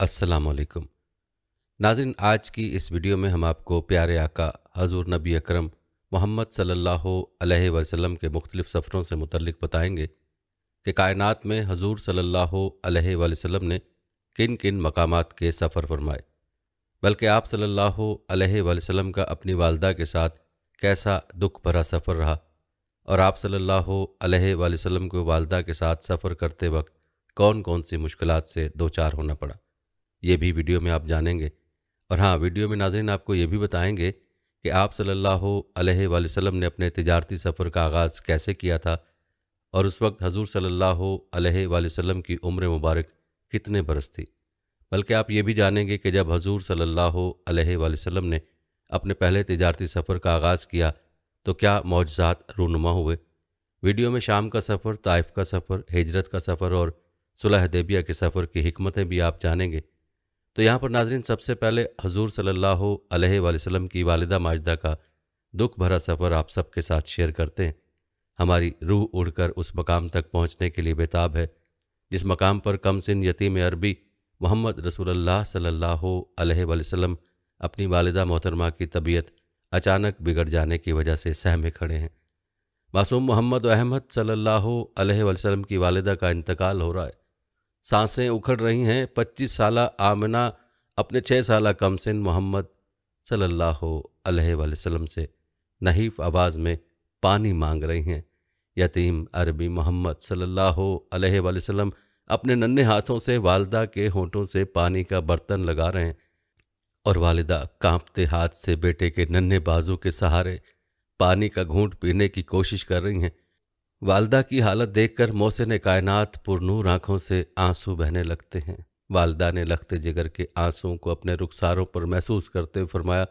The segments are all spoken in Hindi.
अस्सलाम वालेकुम नादिन आज की इस वीडियो में हम आपको प्यारे आका हजूर नबी अकरम मोहम्मद सल्लल्लाहु अलैहि वसल्लम के मुख्तलिफ़ सफ़रों से मुतलिक बताएँगे कि कायनात में हजूर सल्लल्लाहु अलैहि वसल्लम ने किन किन मकामात के सफ़र फरमाए, बल्कि आप सल्लल्लाहु अलैहि वसल्लम का अपनी वालदा के साथ कैसा दुख भरा सफ़र रहा और आप सल्लल्लाहु अलैहि वसल्लम को वालदा के साथ सफ़र करते वक्त कौन कौन सी मुश्किल से दो चार होना पड़ा। ये भी वीडियो में आप जानेंगे। और हाँ वीडियो में नाजरीन आपको ये भी बताएँगे कि आप अलैहि वसल्लम ने अपने तजारती सफ़र का आगाज़ कैसे किया था और उस वक्त हजूर अलैहि वसल्लम की उम्र मुबारक कितने बरस थी। बल्कि आप ये भी जानेंगे कि जब हजूर अलैहि वसल्लम ने अपने पहले तजारती सफ़र का आगाज़ किया तो क्या मुआजात रूनुमा हुए? वीडियो में शाम का सफ़र, ताइफ का सफ़र, हिजरत का सफ़र और सुलह देबिया के सफ़र की हमतें भी आप जानेंगे। तो यहाँ पर नाजरीन, सबसे पहले हजूर सल्लल्लाहु अलैहि की वालदा माजदा का दुख भरा सफ़र आप सबके साथ शेयर करते हैं। हमारी रूह उड़कर उस मकाम तक पहुँचने के लिए बेताब है, जिस मकाम पर कम कमसिन यतीम अरबी मोहम्मद रसूलुल्लाह सल्लल्लाहु अलैहि वसल्लम अपनी वालदा मोहतरमा की तबीयत अचानक बिगड़ जाने की वजह से सहमे खड़े हैं। मासूम मोहम्मद अहमद सल्लल्लाहु अलैहि वसल्लम की वालदा का इंतकाल हो रहा है। साँसें उखड़ रही हैं। पच्चीस साल आमना, अपने छः साल कमसिन मोहम्मद सल्लल्लाहु अलैहि वसल्लम से नहीफ आवाज़ में पानी मांग रही हैं। यतीम अरबी मोहम्मद सल्लल्लाहु अलैहि वसल्लम अपने नन्हे हाथों से, वालदा के होठों से पानी का बर्तन लगा रहे हैं और वालिदा कांपते हाथ से बेटे के नन्हे बाजू के सहारे पानी का घूंट पीने की कोशिश कर रही हैं। वालदा की हालत देखकर मोहसिन कायनात पुरनूर आँखों से आँसू बहने लगते हैं। वालदा ने लखते जिगर के आंसुओं को अपने रुखसारों पर महसूस करते हुए फरमाया,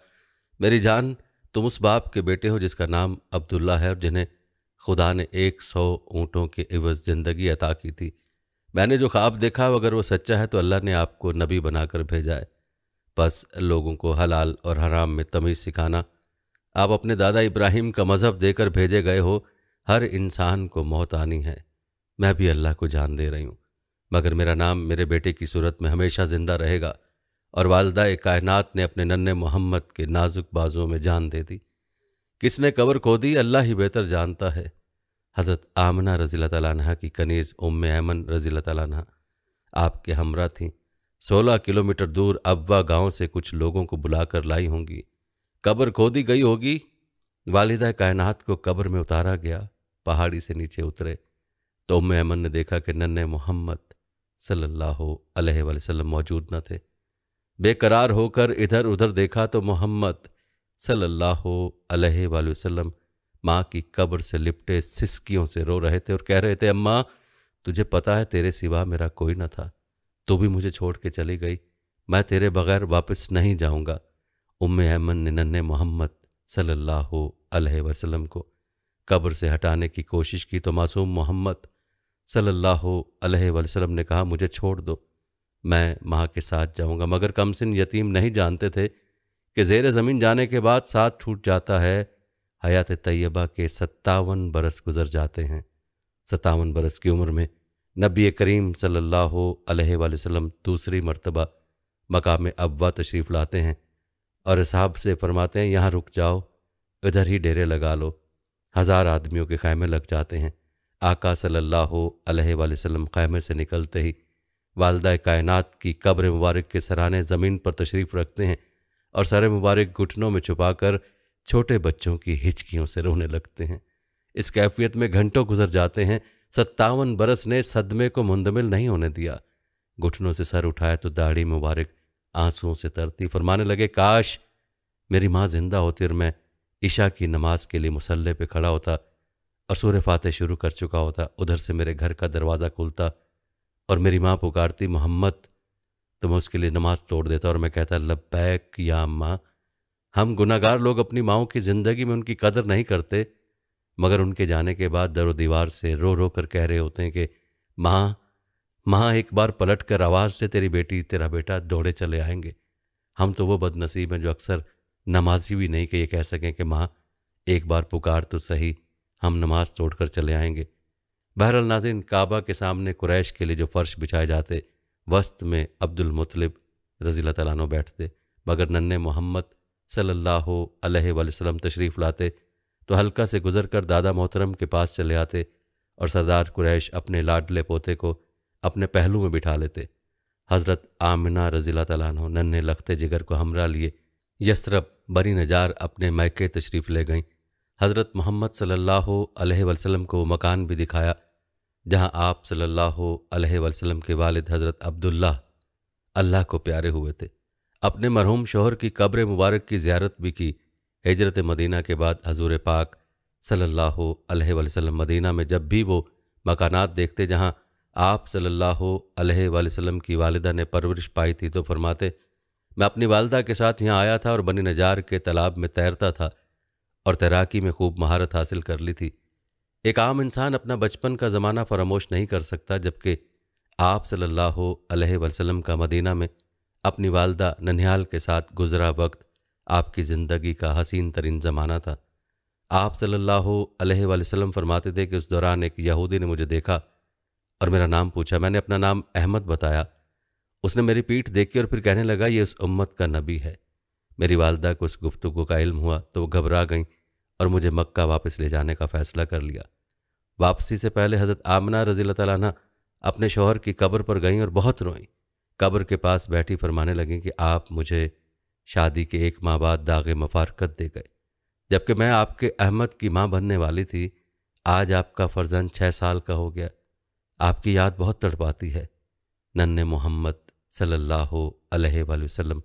मेरी जान, तुम उस बाप के बेटे हो जिसका नाम अब्दुल्ला है और जिन्हें खुदा ने एक सौ ऊँटों के इवज ज़िंदगी अता की थी। मैंने जो ख्वाब देखा अगर वो सच्चा है तो अल्लाह ने आपको नबी बनाकर भेजा है। बस लोगों को हलाल और हराम में तमीज़ सिखाना। आप अपने दादा इब्राहिम का मज़हब देकर भेजे गए हो हर इंसान को मौत आनी है। मैं भी अल्लाह को जान दे रही हूँ, मगर मेरा नाम मेरे बेटे की सूरत में हमेशा ज़िंदा रहेगा और वालदा कायनात ने अपने नन्हे मोहम्मद के नाजुक बाजुओं में जान दे दी। किसने कबर खो दी, अल्लाह ही बेहतर जानता है। हज़रत आमना रज़ी तह की कनीज़ उम ऐमन रजील तह आपके हमरा थीं। सोलह किलोमीटर दूर अबवा गाँव से कुछ लोगों को बुलाकर लाई होंगी। कब्र खोदी गई होगी वालिदा कायनात को कब्र में उतारा गया। पहाड़ी से नीचे उतरे तो उम्म अमन ने देखा कि नन्हे मोहम्मद सल्लल्लाहु अलैहि वसल्लम मौजूद न थे। बेकरार होकर इधर उधर देखा तो मोहम्मद सल्लल्लाहु अलैहि वसल्लम माँ की कब्र से लिपटे सिसकियों से रो रहे थे और कह रहे थे, अम्मा, तुझे पता है तेरे सिवा मेरा कोई न था। तू भी मुझे छोड़ के चली गई। मैं तेरे बगैर वापस नहीं जाऊँगा। उम्म अमन ने नन्हे मोहम्मद सल्लल्लाहु अलैहि वसल्लम को कब्र से हटाने की कोशिश की तो मासूम मोहम्मद सल्लल्लाहु अलैहि वसल्लम ने कहा, मुझे छोड़ दो, मैं माँ के साथ जाऊँगा। मगर कमसिन यतीम नहीं जानते थे कि जेर ज़मीन जाने के बाद साथ छूट जाता है, हयात तैयबा के सत्तावन बरस गुजर जाते हैं। सत्तावन बरस की उम्र में नबी करीम सल्लल्लाहु अलैहि वसल्लम दूसरी मरतबा मकाम अब्वा तशरीफ़ लाते हैं और साहब से फरमाते हैं, यहाँ रुक जाओ, इधर ही डेरे लगा लो। हज़ार आदमियों के खैमे लग जाते हैं। आका सल्लल्लाहु अलैहि खैमे से निकलते ही वालदा कायनात की कब्र मुबारक के सराने ज़मीन पर तशरीफ़ रखते हैं और सर मुबारक घुटनों में छुपाकर छोटे बच्चों की हिचकियों से रोने लगते हैं। इस कैफियत में घंटों गुजर जाते हैं। सत्तावन बरस ने सदमे को मुंदमिल नहीं होने दिया। घुटनों से सर उठाया तो दाढ़ी मुबारक आंसुओं से तरती। फरमाने लगे, काश मेरी माँ ज़िंदा होती और मैं ईशा की नमाज़ के लिए मुसल्ले पे खड़ा होता और सूर्य फातह शुरू कर चुका होता। उधर से मेरे घर का दरवाज़ा खुलता और मेरी माँ पुकारती, मोहम्मद तो मैं उसके लिए नमाज़ तोड़ देता। और मैं कहता, लब्बैक या अम्मा हम गुनागार लोग अपनी माओ की ज़िंदगी में उनकी कदर नहीं करते, मगर उनके जाने के बाद दरो दीवार से रो रो कर कह रहे होते हैं कि, माँ माँ, एक बार पलट कर आवाज़ से तेरी बेटी, तेरा बेटा दौड़े चले आएँगे। हम तो वो बदनसीब हैं जो अक्सर नमाजी भी नहीं कि ये कह सकें कि, माँ, एक बार पुकार तो सही, हम नमाज़ तोड़कर चले आएँगे। बहरल नाजिन काबा के सामने कुरैश के लिए जो फ़र्श बिछाए जाते, वस्त में अब्दुल मुतलिब रजील तलानो बैठते, मगर नन्हे मोहम्मद सल्लल्लाहु अलैहि तशरीफ़ लाते तो हल्का से गुजर कर दादा मोहतरम के पास चले आते और सरदार कुरैश अपने लाडले पोते को अपने पहलू में बिठा लेते। हज़रत आमिना रजीला तलानो नन्हे लखते जिगर को हमरा लिए यसरब बनी नजार अपने मैके तशरीफ़ ले गईं। हज़रत मोहम्मद सल्लल्लाहु अलैहि वसल्लम को मकान भी दिखाया, जहाँ आप सल्लल्लाहु अलैहि वसल्लम के वालिद हज़रत अब्दुल्ला अल्लाह को प्यारे हुए थे। अपने मरहूम शोहर की कब्र मुबारक की ज़्यारत भी की। हज़रत मदीना के बाद हजूर पाक सल्लल्लाहु अलैहि वसल्लम मदीना में जब भी वो मकानात देखते, जहाँ आप सल्लल्लाहु अलैहि वसल्लम की वालिदा ने परवरिश पाई थी तो फरमाते मैं अपनी वालदा के साथ यहाँ आया था और बनी नजार के तालाब में तैरता था और तैराकी में खूब महारत हासिल कर ली थी। एक आम इंसान अपना बचपन का ज़माना फरामोश नहीं कर सकता, जबकि आप सल्लल्लाहु अलैहि वसल्लम का मदीना में अपनी वालदा ननिहाल के साथ गुजरा वक्त आपकी ज़िंदगी का हसीन तरीन ज़माना था। आप सल्लल्लाहु अलैहि वसल्लम फरमाते थे कि उस दौरान एक यहूदी ने मुझे देखा और मेरा नाम पूछा। मैंने अपना नाम अहमद बताया। उसने मेरी पीठ देखी और फिर कहने लगा, ये उस उम्मत का नबी है। मेरी वालदा को उस गुफ्तु का इल्म हुआ तो वो घबरा गई और मुझे मक्का वापस ले जाने का फ़ैसला कर लिया। वापसी से पहले हज़रत आमना रजील तला अपने शोहर की कब्र पर गईं और बहुत रोईं। कब्र के पास बैठी फरमाने लगें कि आप मुझे शादी के एक माह बाद दाग मफारकत दे गए। जबकि मैं आपके अहमद की माँ बनने वाली थी, आज आपका फर्जन छः साल का हो गया। आपकी याद बहुत तड़पाती है। नन्ने मोहम्मद सल्लल्लाहु अलैहि वसल्लम,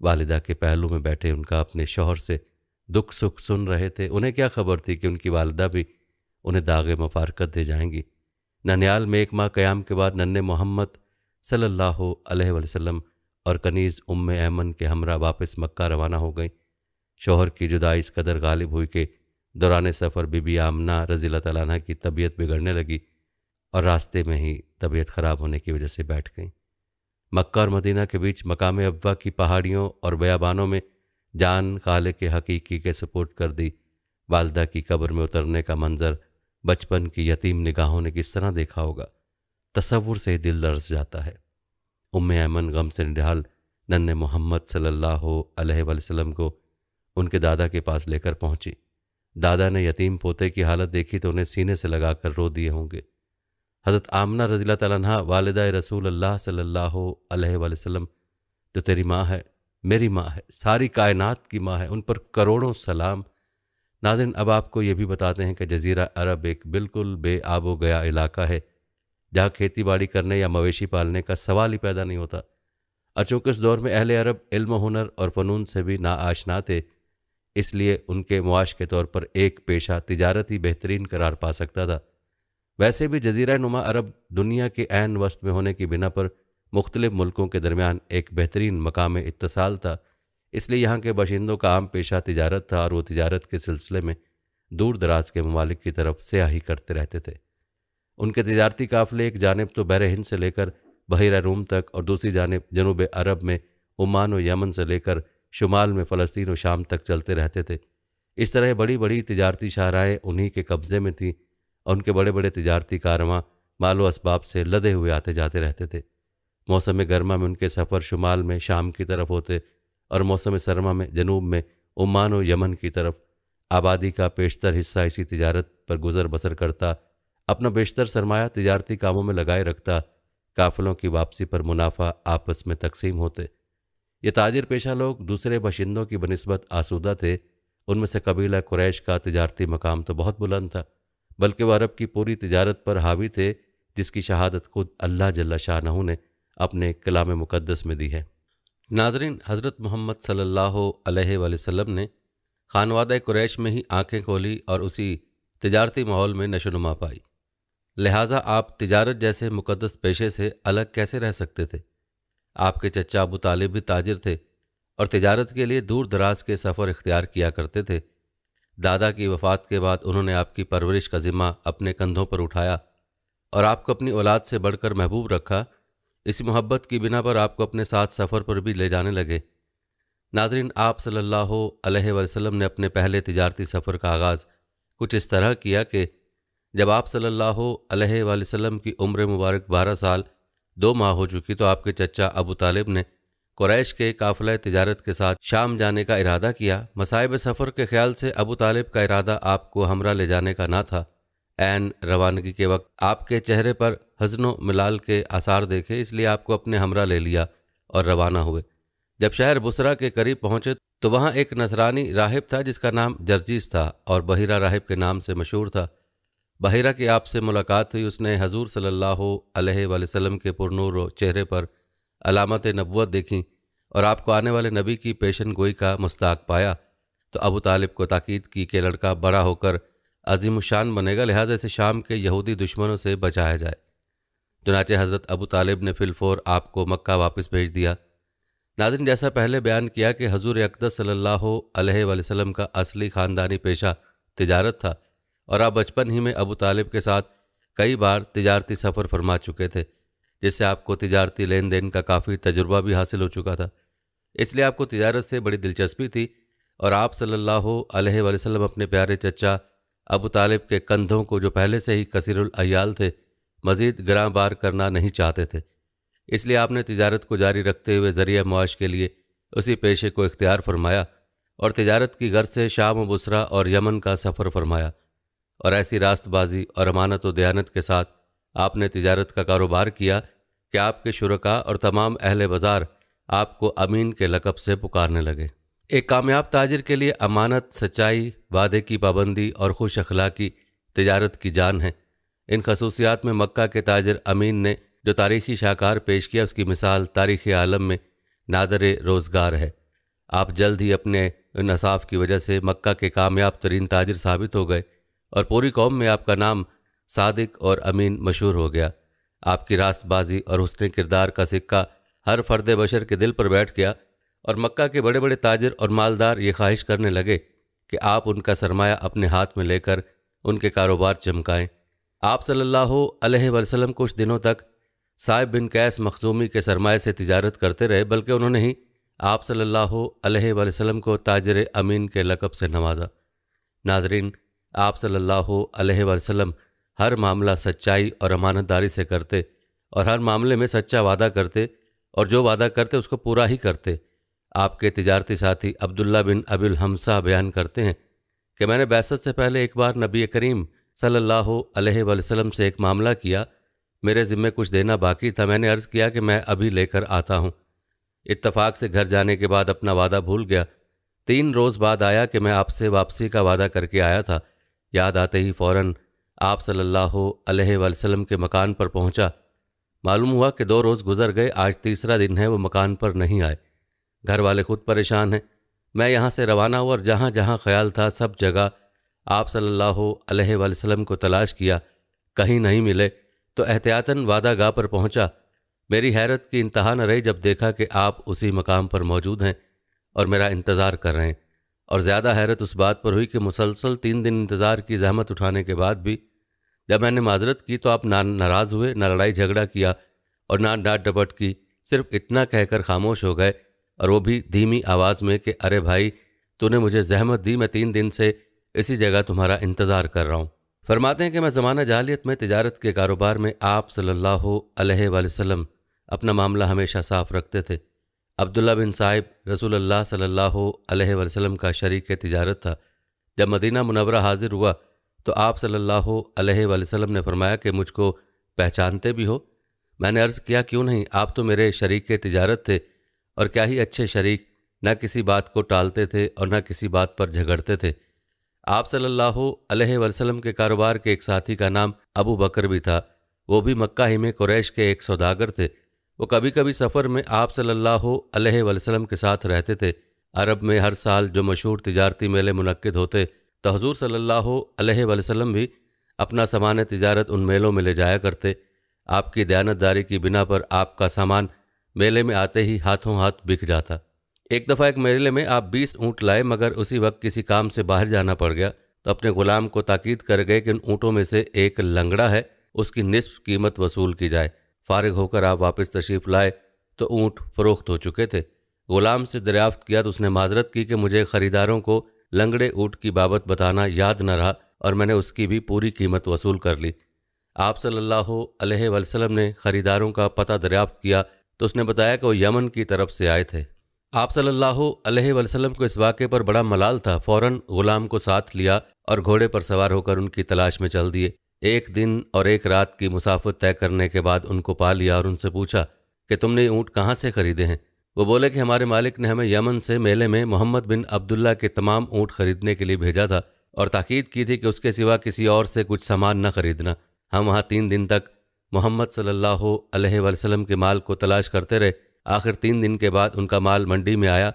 वालिदा के पहलू में बैठे उनका अपने शोहर से दुख सुख सुन रहे थे। उन्हें क्या खबर थी कि उनकी वालदा भी उन्हें दागे मफारकत दे जाएँगी? ननियाल में एक माह क़याम के बाद नन्हे मोहम्मद सल्लल्लाहु अलैहि वसल्लम और कनीज़ उम्म ऐमन के हमरा वापस मक्का रवाना हो गई। शोहर की जुदाई इस कदर गालिब हुई कि दौरान सफ़र बीबी आमना रज़ी तला की तबीयत बिगड़ने लगी और रास्ते में ही तबीयत ख़राब होने की वजह से बैठ गई। मक्का और मदीना के बीच मकाम अब्वा की पहाड़ियों और बयाबानों में जान खाले के हकीकी के सपोर्ट कर दी। वालदा की कब्र में उतरने का मंजर बचपन की यतीम निगाहों ने किस तरह देखा होगा? तस्वुर से ही दिल दर्ज जाता है। उम्म ऐमन गम से निढाल नन्हे मोहम्मद सल्लल्लाहु अलैहि वसल्लम को उनके दादा के पास लेकर पहुँची। दादा ने यतीम पोते की हालत देखी तो उन्हें सीने से लगाकर रो दिए होंगे। हज़रत आमना रज़ीला तला वालदा रसूल अल्लाह अलैहि वसल्लम, जो तेरी माँ है, मेरी माँ है, सारी कायनात की माँ है, उन पर करोड़ों सलाम। नादिन अब आपको ये भी बताते हैं कि जजीरा अरब एक बिल्कुल बेआबो गया इलाका है, जहाँ खेती बाड़ी करने या मवेशी पालने का सवाल ही पैदा नहीं होता। अचूँकि इस दौर में अहल अरब इल्म, हुनर और फ़नून से भी ना आशना थे इसलिए उनके मुआश के तौर पर एक पेशा तिजारत ही बेहतरीन करार पा सकता था। वैसे भी जजीरा नुमा अरब दुनिया के ऐन वस्त में होने की बिना पर मुख्तलिफ़ मुल्कों के दरमियान एक बेहतरीन मकाम इतसाल था। इसलिए यहाँ के बाशिंदों का आम पेशा तजारत था और वो तजारत के सिलसिले में दूर दराज के ममालिक की तरफ़ स्याही करते रहते थे। उनके तजारती काफ़िले एक जानब तो बहर हिंद से लेकर बहरा रूम तक और दूसरी जानब जनूब अरब में उमान व यमन से लेकर शुमाल में फ़लस्तीन व शाम तक चलते रहते थे। इस तरह बड़ी बड़ी तजारती शाहराएँ उन्हीं के कब्ज़े में थीं और उनके बड़े बड़े तजारती कारवां मालो इसबाब से लदे हुए आते जाते रहते थे। मौसम गर्मा में उनके सफ़र शुमाल में शाम की तरफ़ होते और मौसम सरमा में जनूब में उमान व यमन की तरफ़। आबादी का पेशतर हिस्सा इसी तजारत पर गुजर बसर करता, अपना बेशतर सरमाया तजारती कामों में लगाए रखता, काफिलों की वापसी पर मुनाफा आपस में तकसीम होते। ये ताजिर पेशा लोग दूसरे बशिंदों की बनस्बत आसूदा थे। उनमें से कबीला कुरैश का तजारती मकाम तो बहुत बुलंद था। बल्कि वह अरब की पूरी तजारत पर हावी थे, जिसकी शहादत खुद अल्लाह जल्ला शाह ने अपने कलाम मुक़दस में दी है। नाजरीन, हज़रत मोहम्मद सल्लल्लाहु अलैहि वसल्लम ने खानवादा कुरैश में ही आँखें खोली और उसी तजारती माहौल में नशोनुमा पाई। लिहाजा आप तजारत जैसे मुकदस पेशे से अलग कैसे रह सकते थे? आपके चचा अबू तालिब भी ताजिर थे और तजारत के लिए दूर दराज के सफ़र इख्तियार किया करते थे। दादा की वफ़ात के बाद उन्होंने आपकी परवरिश का ज़िम्मा अपने कंधों पर उठाया और आपको अपनी औलाद से बढ़कर महबूब रखा। इसी मोहब्बत की बिना पर आपको अपने साथ सफ़र पर भी ले जाने लगे। नादरीन आप सल्लल्लाहु अलैहि वसल्लम ने अपने पहले तिजारती सफ़र का आगाज़ कुछ इस तरह किया कि जब आप सल्लल्लाहु अलैहि वसल्लम की उम्र मुबारक बारह साल दो माह हो चुकी तो आपके चचा अबू तालिब ने कुरैश के काफिला तजारत के साथ शाम जाने का इरादा किया। मसाइब सफ़र के ख्याल से अबू तालिब का इरादा आपको हमरा ले जाने का ना था। एन रवानगी के वक्त आपके चेहरे पर हजनो मिलाल के आसार देखे, इसलिए आपको अपने हमरा ले लिया और रवाना हुए। जब शहर बुसरा के करीब पहुँचे तो वहाँ एक नसरानी राहिब था, जिसका नाम जर्जीस था और बहिरा राहिब के नाम से मशहूर था। बहिरा की आपसे मुलाकात हुई, उसने हजूर सल्लल्लाहु अलैहि वसल्लम के पुरनूर चेहरे पर अलामत नबूत देखी और आपको आने वाले नबी की पेशन गोई का मुस्ताक पाया तो अबू तालिब को ताकीद की कि लड़का बड़ा होकर अजीमुशान बनेगा, लिहाजा से शाम के यहूदी दुश्मनों से बचाया जाए। चुनाचे हज़रत अबू तालिब ने फिलफोर आपको मक्का वापस भेज दिया। नादिन जैसा पहले बयान किया कि हजूर अकदस सल्लल्लाहु का असली ख़ानदानी पेशा तिजारत था और आप बचपन ही में अबू तालिब के साथ कई बार तिजारती सफ़र फरमा चुके थे। जिससे आपको तजारती लेन देन का काफ़ी तजुर्बा भी हासिल हो चुका था। इसलिए आपको तजारत से बड़ी दिलचस्पी थी और आप सल्लल्लाहु अलैहि वसल्लम अपने प्यारे चचा अबू तालिब के कंधों को जो पहले से ही कसीरुल अयाल थे, मज़ीद ग्रां बार करना नहीं चाहते थे। इसलिए आपने तजारत को जारी रखते हुए ज़रिया मुआश के लिए उसी पेशे को इख्तियार फरमाया और तजारत की गर्ज से शाम बसरा और यमन का सफ़र फरमाया और ऐसी रास्तबाजी और अमानत व दयानत के साथ आपने तिजारत का कारोबार किया कि आपके शुरा और तमाम अहल बाज़ार आपको अमीन के लकब से पुकारने लगे। एक कामयाब ताजिर के लिए अमानत, सच्चाई, वादे की पाबंदी और खुश अखलाकी तजारत की जान है। इन खसूसियात में मक्का के ताजर अमीन ने जो तारीखी शाहकार पेश किया, उसकी मिसाल तारीख़ आलम में नादर रोज़गार है। आप जल्द ही अपने नसाफ की वजह से मक्का के कामयाब तरीन ताजर साबित हो गए और पूरी कौम में आपका नाम सादिक और अमीन मशहूर हो गया। आपकी रास्तबाजी और उसने किरदार का सिक्का हर फर्द बशर के दिल पर बैठ गया और मक्का के बड़े बड़े ताजिर और मालदार ये ख्वाहिश करने लगे कि आप उनका सरमाया अपने हाथ में लेकर उनके कारोबार चमकाएँ। आप सल्लल्लाहु कुछ दिनों तक साहिब बिन कैस मखजूमी के सरमाए से तिजारत करते रहे, बल्कि उन्होंने ही आप सल्लल्लाहु अलैहि वसल्लम को ताजर अमीन के लकब से नवाजा। नाजरीन, आप सल्लल्लाहु अलैहि हर मामला सच्चाई और अमानतदारी से करते और हर मामले में सच्चा वादा करते और जो वादा करते उसको पूरा ही करते। आपके तजारती साथी अब्दुल्ला बिन अबिल हमसा बयान करते हैं कि मैंने बैसत से पहले एक बार नबी करीम सल्लल्लाहु अलैहि वसल्लम से एक मामला किया। मेरे ज़िम्मे कुछ देना बाकी था। मैंने अर्ज़ किया कि मैं अभी लेकर आता हूँ। इत्तफाक से घर जाने के बाद अपना वादा भूल गया। तीन रोज़ बाद आया कि मैं आपसे वापसी का वादा करके आया था। याद आते ही फ़ौरन आप सल्लल्लाहु अलैहि वसल्लम के मकान पर पहुँचा। मालूम हुआ कि दो रोज़ गुजर गए, आज तीसरा दिन है, वो मकान पर नहीं आए। घर वाले खुद परेशान हैं। मैं यहाँ से रवाना हुआ और जहाँ जहाँ ख्याल था, सब जगह आप सल्लल्लाहु अलैहि वसल्लम को तलाश किया। कहीं नहीं मिले तो एहतियातन वादा गाह पर पहुँचा। मेरी हैरत की इंतहा न रही जब देखा कि आप उसी मकाम पर मौजूद हैं और मेरा इंतज़ार कर रहे हैं। और ज़्यादा हैरत उस बात पर हुई कि मुसलसल तीन दिन इंतज़ार की जहमत उठाने के बाद भी जब मैंने माजरत की तो आप ना नाराज़ हुए, ना लड़ाई झगड़ा किया और ना डांट डपट की, सिर्फ़ इतना कहकर खामोश हो गए और वो भी धीमी आवाज़ में कि, अरे भाई, तूने मुझे जहमत दी, मैं तीन दिन से इसी जगह तुम्हारा इंतज़ार कर रहा हूँ। फरमाते हैं कि मैं ज़माना जालियत में तजारत के कारोबार में आप सल्लल्लाहु अपना मामला हमेशा साफ़ रखते थे। अब्दुल्ला बिन साहिब रसूल अल्लाह सल्लल्लाहु का शरीक तजारत था। जब मदीना मुनवरा हाजिर हुआ तो आप सल्लल्लाहु अलैहि वसल्लम ने फरमाया कि मुझको पहचानते भी हो। मैंने अर्ज़ किया, क्यों नहीं? आप तो मेरे शरीक के तिजारत थे और क्या ही अच्छे शरीक न किसी बात को टालते थे और न किसी बात पर झगड़ते थे। आप सल्लल्लाहु अलैहि वसल्लम के कारोबार के एक साथी का नाम अबू बकर भी था। वो भी मक्का ही में कुरैश के एक सौदागर थे। वो कभी कभी सफ़र में आप सल्लल्लाहु अलैहि वसल्लम के साथ रहते थे। अरब में हर साल जो मशहूर तिजारती मेले मुनद होते तो हजूर सल्लल्लाहु वसल्लम भी अपना सामान तजारत उन मेलों में ले जाया करते। आपकी दयानतदारी की बिना पर आपका सामान मेले में आते ही हाथों हाथ बिक जाता। एक दफ़ा एक मेले में आप बीस ऊँट लाए, मगर उसी वक्त किसी काम से बाहर जाना पड़ गया। तो अपने गुलाम को ताकीद कर गए कि उन ऊँटों में से एक लंगड़ा है, उसकी निसफ कीमत वसूल की जाए। फारिग होकर आप वापस तशरीफ़ लाए तो ऊँट फ़रोख्त हो चुके थे। गुलाम से दरियाफ्त किया तो उसने माजरत की कि मुझे ख़रीदारों को लंगड़े ऊँट की बाबत बताना याद न रहा और मैंने उसकी भी पूरी कीमत वसूल कर ली। आप सल्लल्लाहु अलैहि वसल्लम ने ख़रीदारों का पता दरियाफ्त किया तो उसने बताया कि वो यमन की तरफ़ से आए थे। आप सल्लल्लाहु अलैहि वसल्लम को इस वाक़े पर बड़ा मलाल था, फ़ौरन ग़ुलाम को साथ लिया और घोड़े पर सवार होकर उनकी तलाश में चल दिए। एक दिन और एक रात की मुसाफत तय करने के बाद उनको पा लिया और उनसे पूछा कि तुमने ऊँट कहाँ से ख़रीदे हैं? वो बोले कि हमारे मालिक ने हमें यमन से मेले में मोहम्मद बिन अब्दुल्ला के तमाम ऊँट खरीदने के लिए भेजा था और ताकीद की थी कि उसके सिवा किसी और से कुछ सामान न खरीदना। हम वहाँ तीन दिन तक मोहम्मद सल्लल्लाहु अलैहि वसल्लम के माल को तलाश करते रहे। आखिर तीन दिन के बाद उनका माल मंडी में आया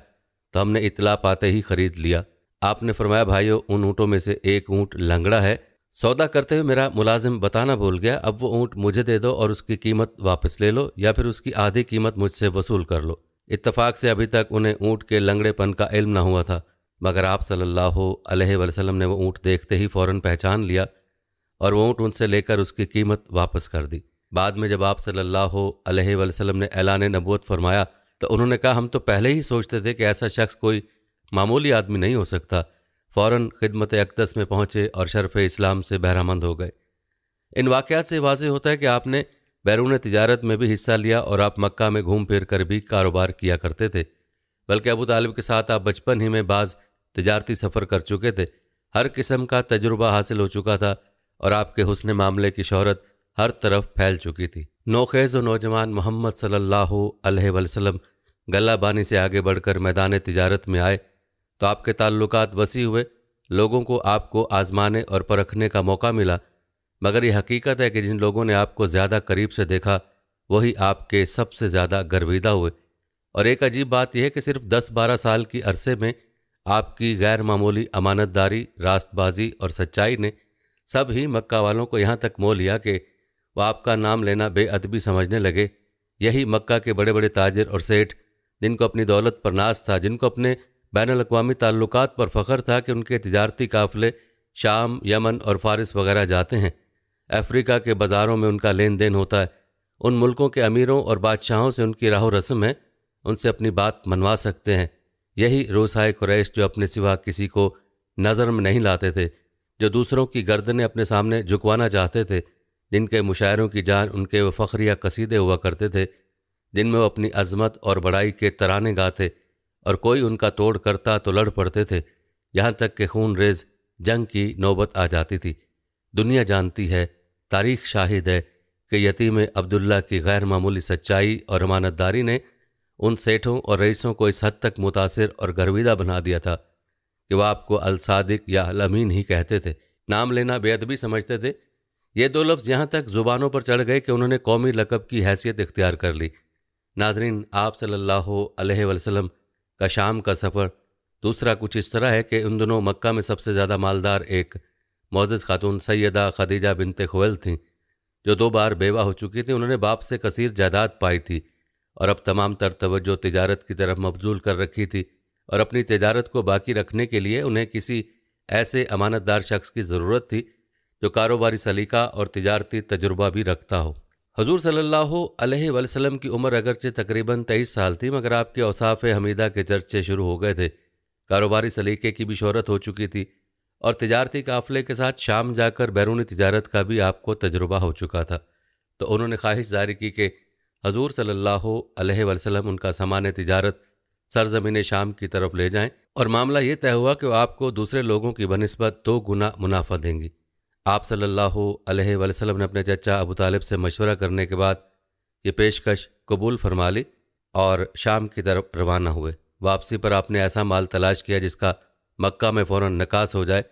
तो हमने इतला पाते ही खरीद लिया। आपने फरमाया, भाइयों, उन ऊँटों में से एक ऊँट लंगड़ा है। सौदा करते हुए मेरा मुलाजिम बताना भूल गया। अब वो ऊँट मुझे दे दो और उसकी कीमत वापस ले लो या फिर उसकी आधी कीमत मुझसे वसूल कर लो। इत्तफाक से अभी तक उन्हें ऊँट के लंगड़ेपन का इल्म न हुआ था, मगर आप सल्लल्लाहु अलैहि वसल्लम ने वो ऊँट देखते ही फ़ौरन पहचान लिया और वो ऊँट उनसे लेकर उसकी कीमत वापस कर दी। बाद में जब आप सल्लल्लाहु अलैहि वसल्लम ने ऐलान नबूत फरमाया तो उन्होंने कहा, हम तो पहले ही सोचते थे कि ऐसा शख्स कोई मामूली आदमी नहीं हो सकता। फ़ौर खिदमत अकदस में पहुँचे और शरफ़ इस्लाम से बहरामंद हो गए। इन वाक़ात से वाज होता है कि आपने बैरून तजारत में भी हिस्सा लिया और आप मक्का में घूम फिर कर भी कारोबार किया करते थे, बल्कि अबू तालिब के साथ आप बचपन ही में बाज़ तजारती सफ़र कर चुके थे। हर किस्म का तजुर्बा हासिल हो चुका था और आपके हुसन मामले की शहरत हर तरफ़ फैल चुकी थी। नोखेज़ नौजवान मोहम्मद सल्लल्लाहु अलैहि वसल्लम गल्लाबानी से आगे बढ़कर मैदान तजारत में आए तो आपके ताल्लुकात वसी हुए, लोगों को आपको आजमाने और परखने का मौका मिला। मगर यह हकीकत है कि जिन लोगों ने आपको ज़्यादा करीब से देखा, वही आपके सबसे ज़्यादा गर्विदा हुए। और एक अजीब बात यह है कि सिर्फ़ दस बारह साल की अरसे में आपकी गैर मामूली अमानतदारी, रास्तबाजी और सच्चाई ने सब ही मक्का वालों को यहाँ तक मोह लिया कि वह आपका नाम लेना बेअदबी समझने लगे। यही मक्का के बड़े बड़े ताजिर और सेठ, जिनको अपनी दौलत पर नाज था, जिनको अपने बैन अवी ताल्लुक पर फ़ख्र था कि उनके तजारती काफ़िले शाम, यमन और फ़ारिस वगैरह जाते हैं। अफ्रीका के बाज़ारों में उनका लेन देन होता है। उन मुल्कों के अमीरों और बादशाहों से उनकी राह रस्म है। उनसे अपनी बात मनवा सकते हैं। यही रोसाए कुरैश जो अपने सिवा किसी को नज़र में नहीं लाते थे, जो दूसरों की गर्दनें अपने सामने झुकवाना चाहते थे, जिनके मुशायरों की जान उनके व फ़खरिया कसीदे हुआ करते थे, जिनमें वो अपनी अजमत और बड़ाई के तराने गाते और कोई उनका तोड़ करता तो लड़ पड़ते थे। यहाँ तक कि खून रेज जंग की नौबत आ जाती थी। दुनिया जानती है, तारीख शाहिद है कि यतीम अब्दुल्ला की गैर मामूली सच्चाई और अमानतदारी ने उन सेठों और रईसों को इस हद तक मुतासर और गर्विदा बना दिया था कि वह आपको अलसादिक या अलमीन ही कहते थे। नाम लेना बेअदबी समझते थे। ये दो लफ्ज़ यहाँ तक ज़ुबानों पर चढ़ गए कि उन्होंने कौमी लकब की हैसियत इख्तियार कर ली। नाजरीन, आप वसल्लम का शाम का सफ़र, दूसरा कुछ इस तरह है कि उन दोनों मक्का में सबसे ज़्यादा मालदार एक मोज़ खातून सैदा खदीजा बिनते खोल थीं, जो दो बार बेवा हो चुकी थी, उन्होंने बाप से कसीर जायदाद पाई थी और अब तमाम तर तवज्जो तजारत की तरफ़ मबजूल कर रखी थी और अपनी तजारत को बाकी रखने के लिए उन्हें किसी ऐसे अमानतदार शख्स की ज़रूरत थी, जो कारोबारी सलीका और तजारती तजुर्बा भी रखता हो। हजूर सल्लल्लाहु अलैहि वसल्लम की उम्र अगरचे तकरीबन तेईस साल थी, मगर आपके औसाफ हमीदा के चर्चे शुरू हो गए थे। कारोबारी सलीके की भी शहरत हो चुकी थी और तजारती काफ़िले के साथ शाम जाकर बैरूनी तजारत का भी आपको तजुर्बा हो चुका था। तो उन्होंने ख्वाहिश जारी की कि हजूर सल्लल्लाहु अलैहि वसल्लम उनका सामान तजारत सरजमीन शाम की तरफ़ ले जाएँ और मामला ये तय हुआ कि वो आपको दूसरे लोगों की बनस्बत दो गुना मुनाफा देंगी। आप सल्लल्लाहु अलैहि वसल्लम ने अपने चचा अबू तालिब से मशवरा करने के बाद ये पेशकश कबूल फरमा ली और शाम की तरफ़ रवाना हुए। वापसी पर आपने ऐसा माल तलाश किया जिसका मक्का में फ़ौर नकास हो जाए।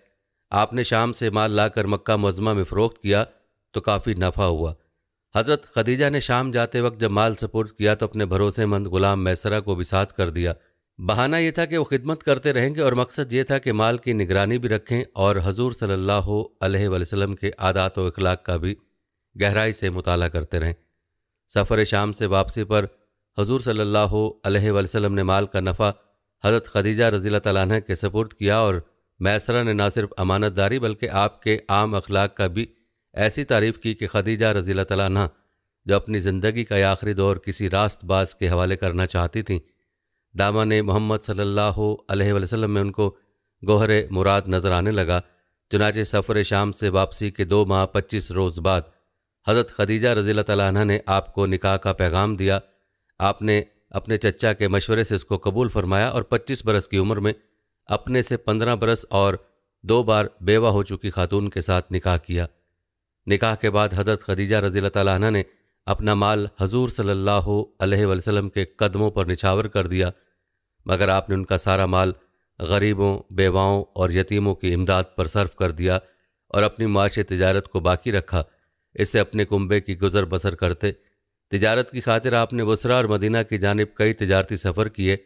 आपने शाम से माल लाकर मक्का मजमा में फ़रोख्त किया तो काफ़ी नफ़ा हुआ। हज़रत खदीजा ने शाम जाते वक्त जब माल सपोर्ट किया तो अपने भरोसेमंद गुलाम मैसरा को भी साथ कर दिया। बहाना यह था कि वो खिदमत करते रहेंगे, और मकसद ये था कि माल की निगरानी भी रखें, और हजूर सल्लल्लाहु अलैहि वसल्लम के आदात व अखलाक का भी गहराई से मुताला करते रहें। सफ़र शाम से वापसी पर हजूर अलैहि वसल्लम ने माल का नफ़ा हज़रत खदीजा रज़ी तह के सपुर्द किया और मैसरा ने ना सिर्फ़ अमानतदारी बल्कि आपके आम अखलाक का भी ऐसी तारीफ़ की कि खदीजा रज़ी तला जो अपनी ज़िंदगी का आखिरी दौर किसी रास्त बाज के हवाले करना चाहती थीं। दामा ने मोहम्मद अलैहि वसल्लम में उनको गोहर मुराद नज़र आने लगा, चुनाचे सफ़र शाम से वापसी के दो माह पच्चीस रोज़ बाद हज़रत खदीजा रज़ी तह ने आपको निकाह का पैगाम दिया। आपने अपने चचा के मशवरे से इसको कबूल फरमाया और 25 बरस की उम्र में अपने से 15 बरस और दो बार बेवा हो चुकी खातून के साथ निकाह किया। निकाह के बाद हज़रत खदीजा रज़ी तह ने अपना माल हजूर सल्लल्लाहु के कदमों पर निछावर कर दिया। मगर आपने उनका सारा माल गरीबों, बेवाओं और यतीमों की इमदाद पर सर्फ कर दिया और अपनी मुआशी तजारत को बाकी रखा। इससे अपने कुंबे की गुजर बसर करते तजारत की खातिर आपने बसरा और मदीना की जानब कई तजारती सफ़र किए,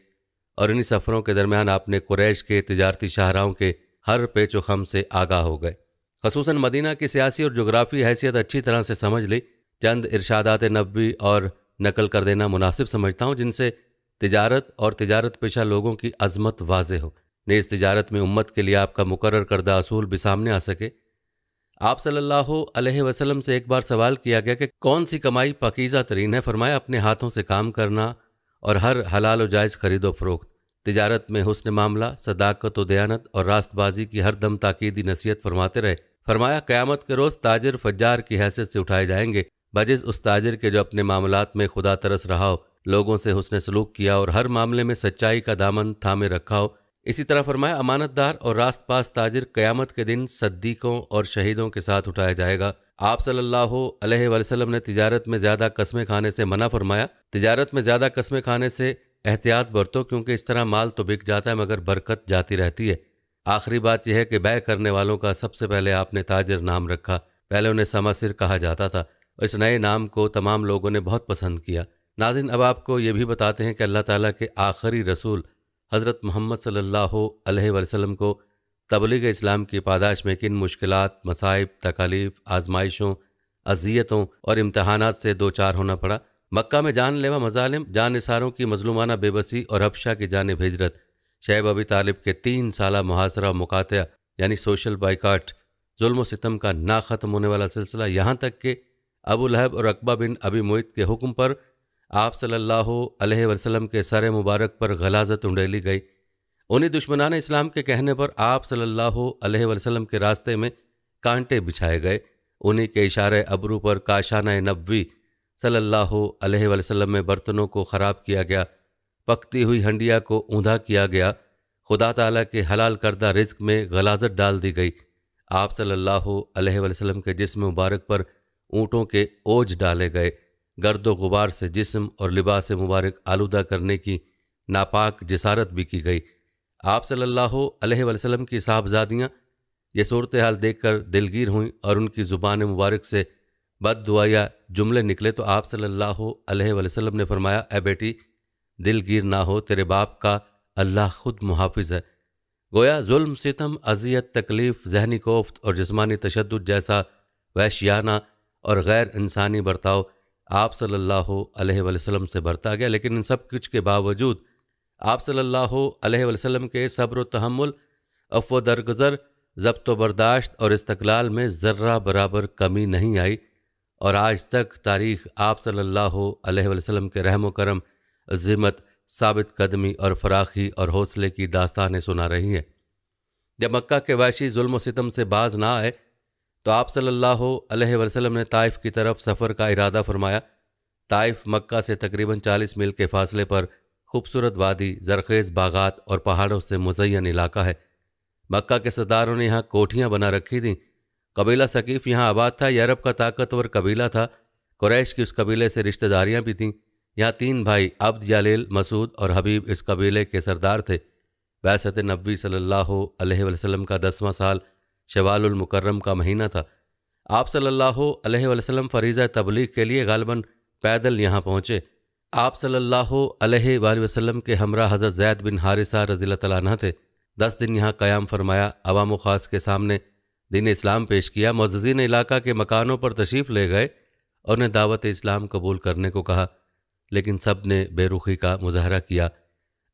और इन्हीं सफ़रों के दरमियान आपने कुरैश के तजारती शाहराहों के हर पेचो खम से आगाह हो गए। खसूस मदीना की सियासी और जोग्राफी हैसियत अच्छी तरह से समझ ली। चंद इर्शादात नबी और नकल कर देना मुनासिब समझता हूँ, जिनसे तजारत और तजारत पेशा लोगों की अजमत वाज हो। नेज़ तजारत में उम्मत के लिए आपका मुकर करदा असूल भी सामने आ सके। आप सल्लल्लाहु अलैहि वसल्लम से एक बार सवाल किया गया कि कौन सी कमाई पकीज़ा तरीन है? फरमाया, अपने हाथों से काम करना और हर हलाल व जायज़ खरीदो फरोख्त, तजारत में हुसन मामला, सदाकत व दयानत और रास्तबाजी की हर दम ताकीदी नसीहत फरमाते रहे। फरमाया, क़्यामत के रोज़ ताजर फज्जार की हैसियत से उठाए जाएँगे बजिस उस ताजर के जो अपने मामलात में खुदा तरस रहा हो, लोगों से हुसन सलूक किया और हर मामले में सच्चाई का दामन थामे रखा हो इसी तरह फरमाया, अमानतदार और रास्त पास ताजिर क़यामत के दिन सद्दीकों और शहीदों के साथ उठाया जाएगा। आप सल्लल्लाहु अलैहि वसल्लम ने तिजारत में ज़्यादा कस्में खाने से मना फरमाया। तिजारत में ज़्यादा कस्में खाने से एहतियात बरतो, क्योंकि इस तरह माल तो बिक जाता है, मगर बरकत जाती रहती है। आखिरी बात यह है कि बै करने वालों का सबसे पहले आपने ताजिर नाम रखा। पहले उन्हें समासिर कहा जाता था। इस नए नाम को तमाम लोगों ने बहुत पसंद किया। नाजिन, अब आपको ये भी बताते हैं कि अल्लाह ताला के आखिरी रसूल हज़रत मोहम्मद सल्लल्लाहु वसल्लम को तबलीग इस्लाम की पादाश में किन मुश्किल मसाइब, तकालीफ, आजमाइशों, अजियतों और इम्तहान से दो चार होना पड़ा? मक्का में जान लेवा मजालिम जान निसारों की मजलूमाना बेबसी और हफ्शा की जान हिजरत, शैब अबी तालिब के तीन साल मुहासरा मुकात यानी सोशल बाइकाट, जुल्म सितम का ना ख़त्म होने वाला सिलसिला यहाँ तक कि अबू लहब और अकबा बिन अबी मोहित के हुक्म पर आप सल्लल्लाहु अलैहि वसल्लम के सर मुबारक पर गलाजत उंडेली गई। उन्हीं दुश्मनान इस्लाम के कहने पर आप सल्लल्लाहु अलैहि वसल्लम के रास्ते में कांटे बिछाए गए। उन्हीं के इशारे अबरू पर काशाना नबवी सल्लल्लाहु अलैहि वसल्लम में बर्तनों को ख़राब किया गया। पकती हुई हंडिया को ऊंधा किया गया। खुदा ताला के हलाल करदा रिज्क में गलाजत डाल दी गई। आप सल्लल्लाहु अलैहि वसल्लम के जिस्म मुबारक पर ऊँटों के ओझ डाले गए। गर्द गुबार से जिस्म और लिबास मुबारक आलूदा करने की नापाक जसारत भी की गई। आप सल्लल्लाहु की साहबजादियाँ ये सूरत हाल देख कर दिलगीर हुई और उनकी ज़ुबान मुबारक से बद दुआ या जुमले निकले तो आप सल्लल्लाहु अलैहि ने फरमाया, ए बेटी, दिलगीर ना हो, तेरे बाप का अल्लाह खुद मुहाफ़ है। गोया जुल्म, सितम, अजियत, तकलीफ़, जहनी कोफ्त और जिसमानी तशद जैसा वैशियाना और गैर इंसानी बर्ताव आप सल्लल्लाहु अलैहि वसल्लम से बरता गया, लेकिन इन सब कुछ के बावजूद आप सल्लल्लाहु अलैहि वसल्लम के सब्र तहमुल अफ़ दरगज़र, जब्त बर्दाश्त और इस्तकलाल में ज़र्रा बराबर कमी नहीं आई और आज तक तारीख़ आप सल्लल्लाहु अलैहि वसल्लम के रहम करम, ज़िमत, साबित कदमी और फराखी और हौसले की दास्तानें सुना रही हैं। जब मक्का के वैशी जुल्म सितम से बाज ना आए तो आप सल्लल्लाहु अलैहि वसल्लम ने ताइफ की तरफ़ सफ़र का इरादा फरमाया। ताइफ मक्का से तकरीबन 40 मील के फासले पर खूबसूरत वादी, जरखेज़, बागात और पहाड़ों से मुजयन इलाका है। मक्का के सरदारों ने यहाँ कोठियाँ बना रखी थीं। कबीला सकीफ़ यहाँ आबाद था, यरब का ताकतवर कबीला था। कुरैश की उस कबीले से रिश्तेदारियाँ भी थीं। यहाँ तीन भाई, अब्द, यालेल, मसूद और हबीब इस कबीले के सरदार थे। वैसत नबी सल्लल्लाहु अलैहि वसल्लम का दसवां साल शवालमकर्रम का महीना था। आप सल्लल्लाहु अलैहि वसल्लम फरीज़ा तबलीग के लिए गालबन पैदल यहाँ पहुँचे। आप सल्लल्लाहु अलैहि वसल्लम के हमरा हज़रत जैद बिन हारिसा रज़ी तला थे। दस दिन यहाँ क़याम फरमाया, अवाम ख़ास के सामने दिन इस्लाम पेश किया। मजिन इलाका के मकानों पर तशरीफ़ ले गए और उन्हें दावत इस्लाम कबूल करने को कहा, लेकिन सबने बेरुखी का मुजाहरा किया।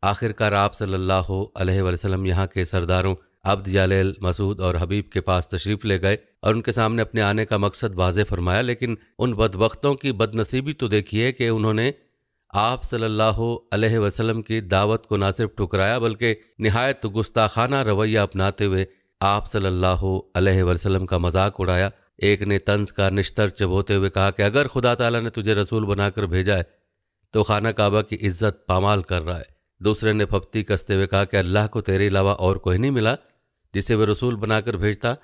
आखिरकार आप सल्लल्लाहु अलैहि वसल्लम यहाँ के सरदारों अब्द यालेल मसूद और हबीब के पास तशरीफ़ ले गए और उनके सामने अपने आने का मकसद वाज फरमाया, लेकिन उन बदबख्तों की बदनसीबी तो देखिए कि उन्होंने आप सल्लल्लाहु अलैहि वसल्लम की दावत को ना सिर्फ़ ठुकराया, बल्कि नहायत गुस्ताखाना रवैया अपनाते हुए आप सल्लल्लाहु अलैहि वसल्लम का मज़ाक उड़ाया। एक ने तंज का निश्तर चबोते हुए कहा कि अगर खुदा ताला ने तुझे रसूल बनाकर भेजा है तो खाना काबा की इज़्ज़त पामाल कर रहा है। दूसरे ने फप्ती कसते हुए कहा कि अल्लाह को तेरे अलावा और कोई नहीं मिला। जिसे वह रसूल बनाकर भेजता,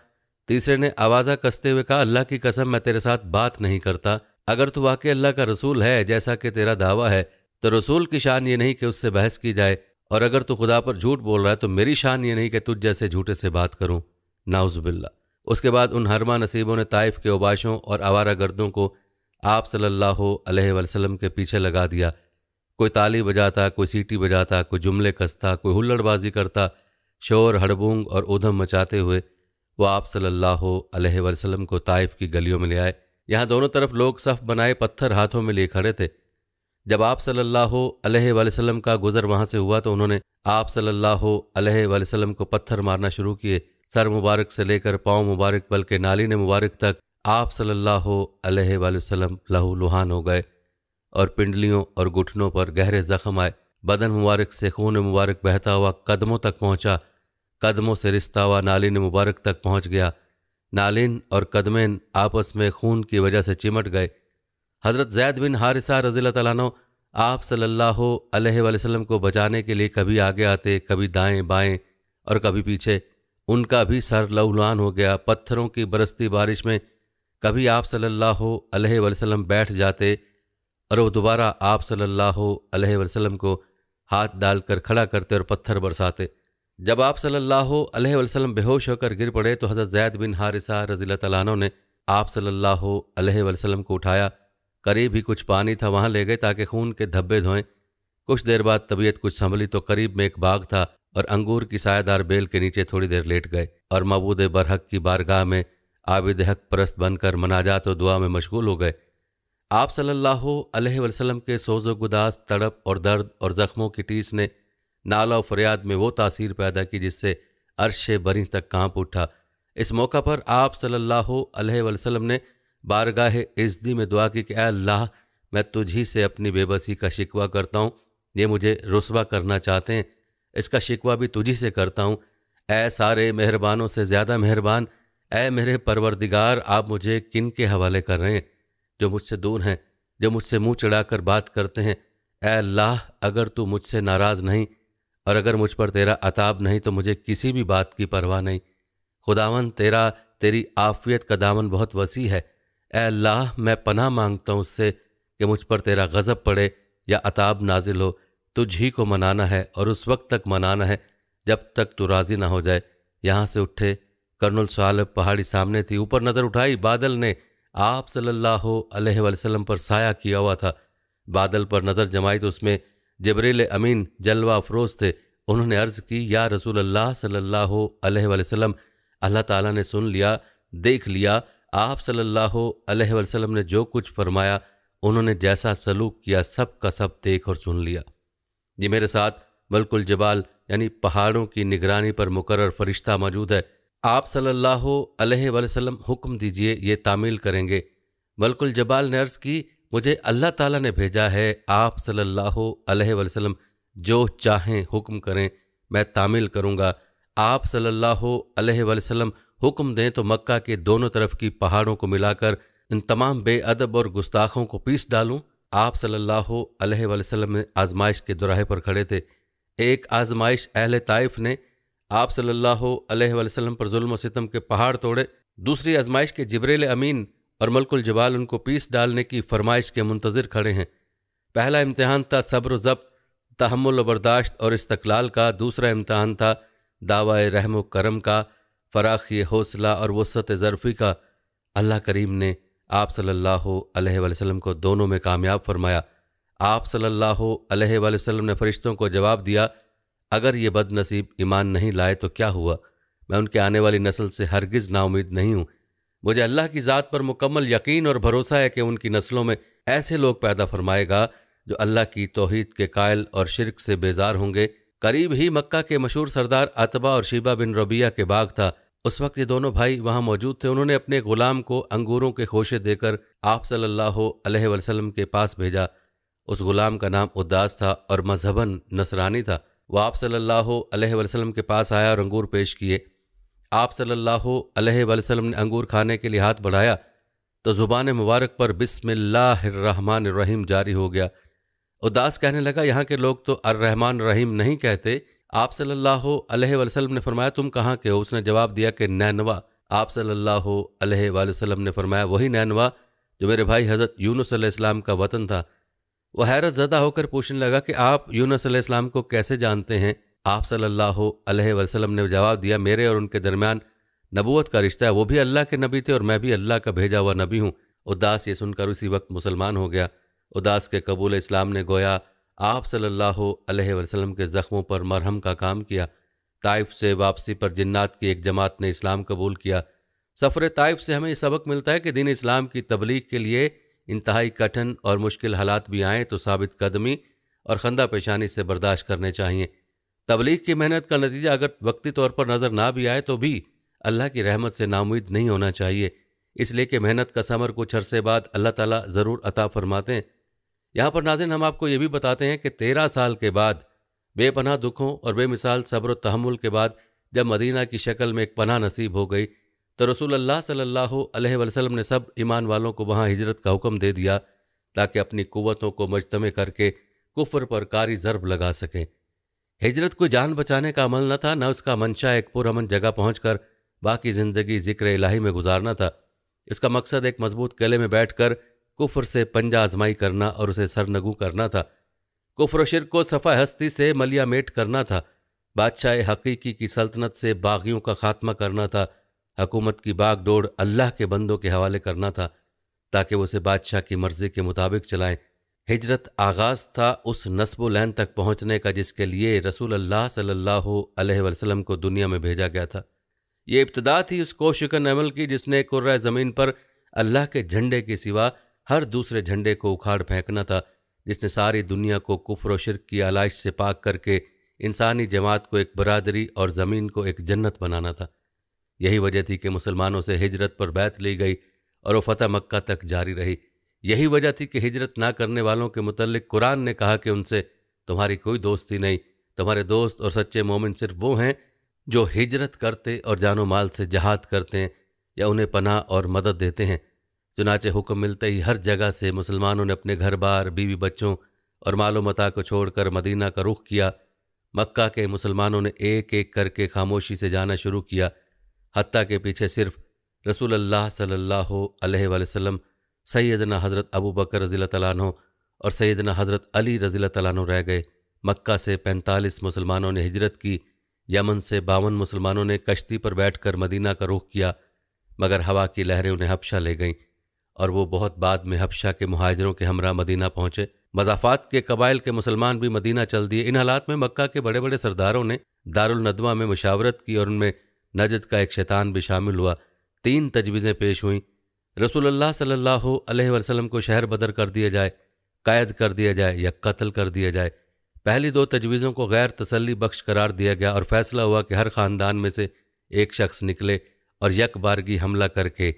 तीसरे ने आवाज़ा कसते हुए कहा, अल्लाह की कसम, मैं तेरे साथ बात नहीं करता। अगर तू वाकई अल्लाह का रसूल है, जैसा कि तेरा दावा है तो रसूल की शान ये नहीं कि उससे बहस की जाए, और अगर तू खुदा पर झूठ बोल रहा है तो मेरी शान ये नहीं कि तुझ जैसे झूठे से बात करूँ। नाउजबिल्ला उसके बाद उन हरमा नसीबों ने ताइफ के उबाशों और आवारा गर्दों को आप सल्लल्लाहु अलैहि वसल्लम के पीछे लगा दिया। कोई ताली बजाता, कोई सीटी बजाता, कोई जुमले कसता, कोई हुल्लड़बाजी करता शोर, हड़बूंग और उधम मचाते हुए वो आप सल्लल्लाहु अलैहि वसल्लम को ताइफ की गलियों में ले आए। यहाँ दोनों तरफ़ लोग सफ़ बनाए पत्थर हाथों में लिए खड़े थे। जब आप सल्लल्लाहु अलैहि वसल्लम का गुजर वहाँ से हुआ तो उन्होंने आप सल्लल्लाहु अलैहि वसल्लम को पत्थर मारना शुरू किए। सर मुबारक से लेकर पाँव मुबारक बल्कि नाली ने मुबारक तक आप सल्लल्लाहु अलैहि वसल्लम लहू लुहान हो गए और पिंडलियों और घुटनों पर गहरे जख्म आए। बदन मुबारक से खून मुबारक बहता हुआ कदमों तक पहुँचा। कदमों से रिश्ता हुआ नालिन मुबारक तक पहुँच गया। नालिन और कदमेन आपस में खून की वजह से चिमट गए। हज़रत जैद बिन हारिसा रज़ी तु आप सल्लल्लाहु अलैहि वसल्लम को बचाने के लिए कभी आगे आते, कभी दाएँ बाएँ और कभी पीछे। उनका भी सर लहलान हो गया। पत्थरों की बरसती बारिश में कभी आप सल्लल्लाहु अलैहि वसल्लम बैठ जाते और वो दोबारा आप सल्लल्लाहु अलैहि वसल्लम को हाथ डालकर खड़ा करते और पत्थर बरसाते। जब आप सल्लल्लाहु अलैहि वसल्लम बेहोश होकर गिर पड़े तो हज़रत जैद बिन हारिसा रज़ी तलानों ने आप सल्लल्लाहु अलैहि वसल्लम को उठाया। करीब ही कुछ पानी था, वहाँ ले गए ताकि खून के धब्बे धोएँ। कुछ देर बाद तबीयत कुछ संभली तो करीब में एक बाग था और अंगूर की सायेदार बेल के नीचे थोड़ी देर लेट गए और मबूद बरहक की बारगाह में आबिद हक परस्त बनकर मनाजात और दुआ में मशगूल हो गए। आप सल्लल्लाहु अलैहि वसल्लम के सोजो गुदास तड़प और दर्द और ज़ख्मों की टीस ने नाला फरियाद में वो तासीर पैदा की जिससे अरश बरी तक काँप उठा। इस मौका पर आप सल्लल्लाहु अलैहि वसल्लम ने बारगाह इज्दी में दुआ की कि अल्लाह, मैं तुझी से अपनी बेबसी का शिकवा करता हूँ। ये मुझे रसवा करना चाहते हैं। इसका शिकवा भी तुझी से करता हूँ। ए सारे मेहरबानों से ज़्यादा मेहरबान। ए मेरे परवरदिगार, आप मुझे किन के हवाले कर रहे हैं? जो मुझसे दूर हैं, जो मुझसे मुँह चढ़ाकर बात करते हैं। ए अल्लाह, अगर तू मुझसे नाराज़ नहीं और अगर मुझ पर तेरा अताब नहीं तो मुझे किसी भी बात की परवाह नहीं। खुदावन, तेरा, तेरी आफियत का दामन बहुत वसी है। ए अल्लाह, मैं पनाह माँगता हूँ उससे कि मुझ पर तेरा गज़ब पड़े या अताब नाजिल हो। तुझ ही को मनाना है और उस वक्त तक मनाना है जब तक तू राज़ी ना हो जाए। यहाँ से उठे, कर्नल सालब पहाड़ी सामने थी, ऊपर नज़र उठाई, बादल ने आप सल्लल्लाहु अलैहि वसल्लम पर साया किया हुआ था। बादल पर नज़र जमाई तो उसमें जबरील अमीन जलवा अफरोज थे। उन्होंने अर्ज़ की, या रसूल अल्लाह सल्लल्लाहु अलैहि वसल्लम, अल्लाह ताला ने सुन लिया, देख लिया, आप सल्लल्लाहु अलैहि वसल्लम ने जो कुछ फरमाया, उन्होंने जैसा सलूक किया, सब का सब देख और सुन लिया। ये मेरे साथ, मलकुल जबाल, यानी पहाड़ों की निगरानी पर मुकर फरिश्ता मौजूद है। आप सल्लल्लाहु अलैहि वसल्लम हुक्म दीजिए, ये तामील करेंगे। मलकुल जबाल ने अर्ज़ की, मुझे अल्लाह ताला ने भेजा है, आप सल्लल्लाहु अलैहि वसल्लम जो चाहें हुक्म करें, मैं तामील करूँगा। आप सल्लल्लाहु अलैहि वसल्लम हुक्म दें तो मक्का के दोनों तरफ़ की पहाड़ों को मिलाकर, इन तमाम बेअदब और गुस्ताखों को पीस डालूं। आप सल्लल्लाहु अलैहि वसल्लम आजमाइश के दुराहे पर खड़े थे। एक आजमाइश अहल ताइफ ने आप सल्लल्लाहु पर जुल्म सितम के पहाड़ तोड़े। दूसरी आजमाइश के जबरेल अमीन और मलकुल जबाल उनको पीस डालने की फरमाइश के मुंतज़र खड़े हैं। पहला इम्तहान था सब्र ज़ब्त तहमुल बर्दाश्त और इस्तकलाल का। दूसरा इम्तहान था दावा रहम करम का, फ़राखी हौसला और वसत ज़रफ़ी का। अल्लाह करीम ने आप सल्लल्लाहु अलैहि को दोनों में कामयाब फरमाया। आप अलैहि वसल्लम ने फरिश्तों को जवाब दिया अगर ये बदनसीब ईमान नहीं लाए तो क्या हुआ? मैं उनके आने वाली नस्ल से हरगिज़ नाउमीद नहीं हूँ। मुझे अल्लाह की ज़ात पर मुकम्मल यकीन और भरोसा है कि उनकी नस्लों में ऐसे लोग पैदा फरमाएगा जो अल्लाह की तोहद के कायल और शिरक से बेजार होंगे। करीब ही मक्का के मशहूर सरदार अतबा और शिबा बिन रबिया के बाग था। उस वक्त ये दोनों भाई वहाँ मौजूद थे। उन्होंने अपने गुलाम को अंगूरों के खोशे देकर आप सल्लल्लाहु अलैहि वसल्लम के पास भेजा। उस गुलाम का नाम उदास था और मजहबन नसरानी था। वह आप सल्लल्लाहु के पास आया और अंगूर पेश किए। आप सल्लल्लाहु ने अंगूर खाने के लिए हाथ बढ़ाया तो ज़ुबान मुबारक पर बिस्मिल्लाहमान रहीम जारी हो गया। उदास कहने लगा, यहाँ के लोग तो अर्रहमान रहीम नहीं कहते। आप सल्लल्लाहु अलैहि ने फरमाया, तुम कहाँ के हो? उसने जवाब दिया कि नैनवा। आप वसल्लम ने फरमाया, वही नैनवा जो मेरे भाई हज़रत यूनुस का वतन था। वह हैरत ज़दा होकर पूछने लगा कि आप यूनुस इस्लाम को कैसे जानते हैं? आप सल्लल्लाहु अलैहि वसल्लम ने जवाब दिया, मेरे और उनके दरमियान नबूत का रिश्ता है। वो भी अल्लाह के नबी थे और मैं भी अल्लाह का भेजा हुआ नबी हूँ। उदास ये सुनकर उसी वक्त मुसलमान हो गया। उदास के कबूल इस्लाम ने गोया, आप सल्लल्लाहु अलैहि वसल्लम के ज़ख्मों पर मरहम का काम किया। ताइफ से वापसी पर जिन्नात की एक जमात ने इस्लाम कबूल किया। सफ़र ताइफ से हमें ये सबक मिलता है कि दिन इस्लाम की तबलीग के लिए इंतहाई कठिन और मुश्किल हालात भी आएँ तो साबित कदमी और खंदा पेशानी से बर्दाश्त करने चाहिए। तबलीग की मेहनत का नतीजा अगर वक्ती तौर पर नज़र ना भी आए तो भी अल्लाह की रहमत से नाउमीद नहीं होना चाहिए। इसलिए कि मेहनत का समर कुछ अरसे बाद अल्लाह ताला ज़रूर अता फरमाते हैं। यहाँ पर नाजिन, हम आपको ये भी बताते हैं कि तेरह साल के बाद बेपनाह दुखों और बेमिसाल सब्र तहमुल के बाद जब मदीना की शक्ल में एक पनाह नसीब हो गई तो रसूल अल्लाह सल्लल्लाहु अलैहि वसल्लम ने सब ईमान वालों को वहाँ हिजरत का हुक्म दे दिया, ताकि अपनी कुवतों को मजतम करके कुफर पर कारी ज़रब लगा सकें। हिजरत को जान बचाने का अमल न था, न उसका मंशा एक पुरमन जगह पहुँच बाकी ज़िंदगी ज़िक्र इलाही में गुजारना था। इसका मकसद एक मज़बूत किले में बैठकर कुफर से पंजा आजमाई करना और उसे सरनगू करना था। कुफर शिर को सफ़ा हस्ती से मलिया मेट करना था। बादशाह हकीकी की सल्तनत से बागियों का खात्मा करना था। हकूमत की बागडोड़ अल्लाह के बंदों के हवाले करना था, ताकि उसे बादशाह की मर्ज़ी के मुताबिक चलाएँ। हिजरत आगाज़ था उस नस्ब लैन तक पहुँचने का, जिसके लिए रसूल अल्लाह सल्लल्लाहु अलैहि वसल्लम को दुनिया में भेजा गया था। ये इब्तदा थी उस कोशिकन अमल की, जिसने कुर्र ज़मीन पर अल्लाह के झंडे के सिवा हर दूसरे झंडे को उखाड़ फेंकना था, जिसने सारी दुनिया को कुफर शिरक की आलाइश से पाक करके इंसानी जमात को एक बरादरी और ज़मीन को एक जन्नत बनाना था। यही वजह थी कि मुसलमानों से हिजरत पर बैत ली गई और वो फ़तह मक्का तक जारी रही। यही वजह थी कि हिजरत ना करने वालों के मुतलक कुरान ने कहा कि उनसे, तुम्हारी कोई दोस्ती नहीं। तुम्हारे दोस्त और सच्चे मोमिन सिर्फ़ वो हैं जो हिजरत करते और जानो माल से जहाद करते हैं या उन्हें पनाह और मदद देते हैं। चुनाचे हुक्म मिलते ही हर जगह से मुसलमानों ने अपने घर बार बीवी बच्चों और मालो मता को छोड़कर मदीना का रुख किया। मक्का के मुसलमानों ने एक एक करके खामोशी से जाना शुरू किया। हत्या के पीछे सिर्फ़ रसूल अल्लाह सल्लल्लाहु अलैहि वसल्लम सैदना हज़रत अबू बकर रज़ी तलानो और सैदना हज़रत अली रज़ी तलानो रह गए। मक्का से पैंतालीस मुसलमानों ने हिजरत की, यमन से बावन मुसलमानों ने कश्ती पर बैठकर मदीना का रुख किया, मगर हवा की लहरें उन्हें हबशा ले गईं और वो बहुत बाद में हबशा के महाजरों के हमरा मदीना पहुँचे। मजाफात के कबाइल के मुसलमान भी मदीना चल दिए। इन हालात में मक्का के बड़े बड़े सरदारों ने दारुल नदवा में मुशावरत की और उनमें नजद का एक शैतान भी शामिल हुआ। तीन तजवीज़ें पेश हुईं। रसूल अल्लाह सल्लल्लाहु अलैहि वसल्लम को शहर बदर कर दिया जाए कैद कर दिया जाए या कत्ल कर दिया जाए। पहली दो तजवीज़ों को गैर तसल्ली बख्श करार दिया गया और फैसला हुआ कि हर ख़ानदान में से एक शख्स निकले और यक बारगी हमला करके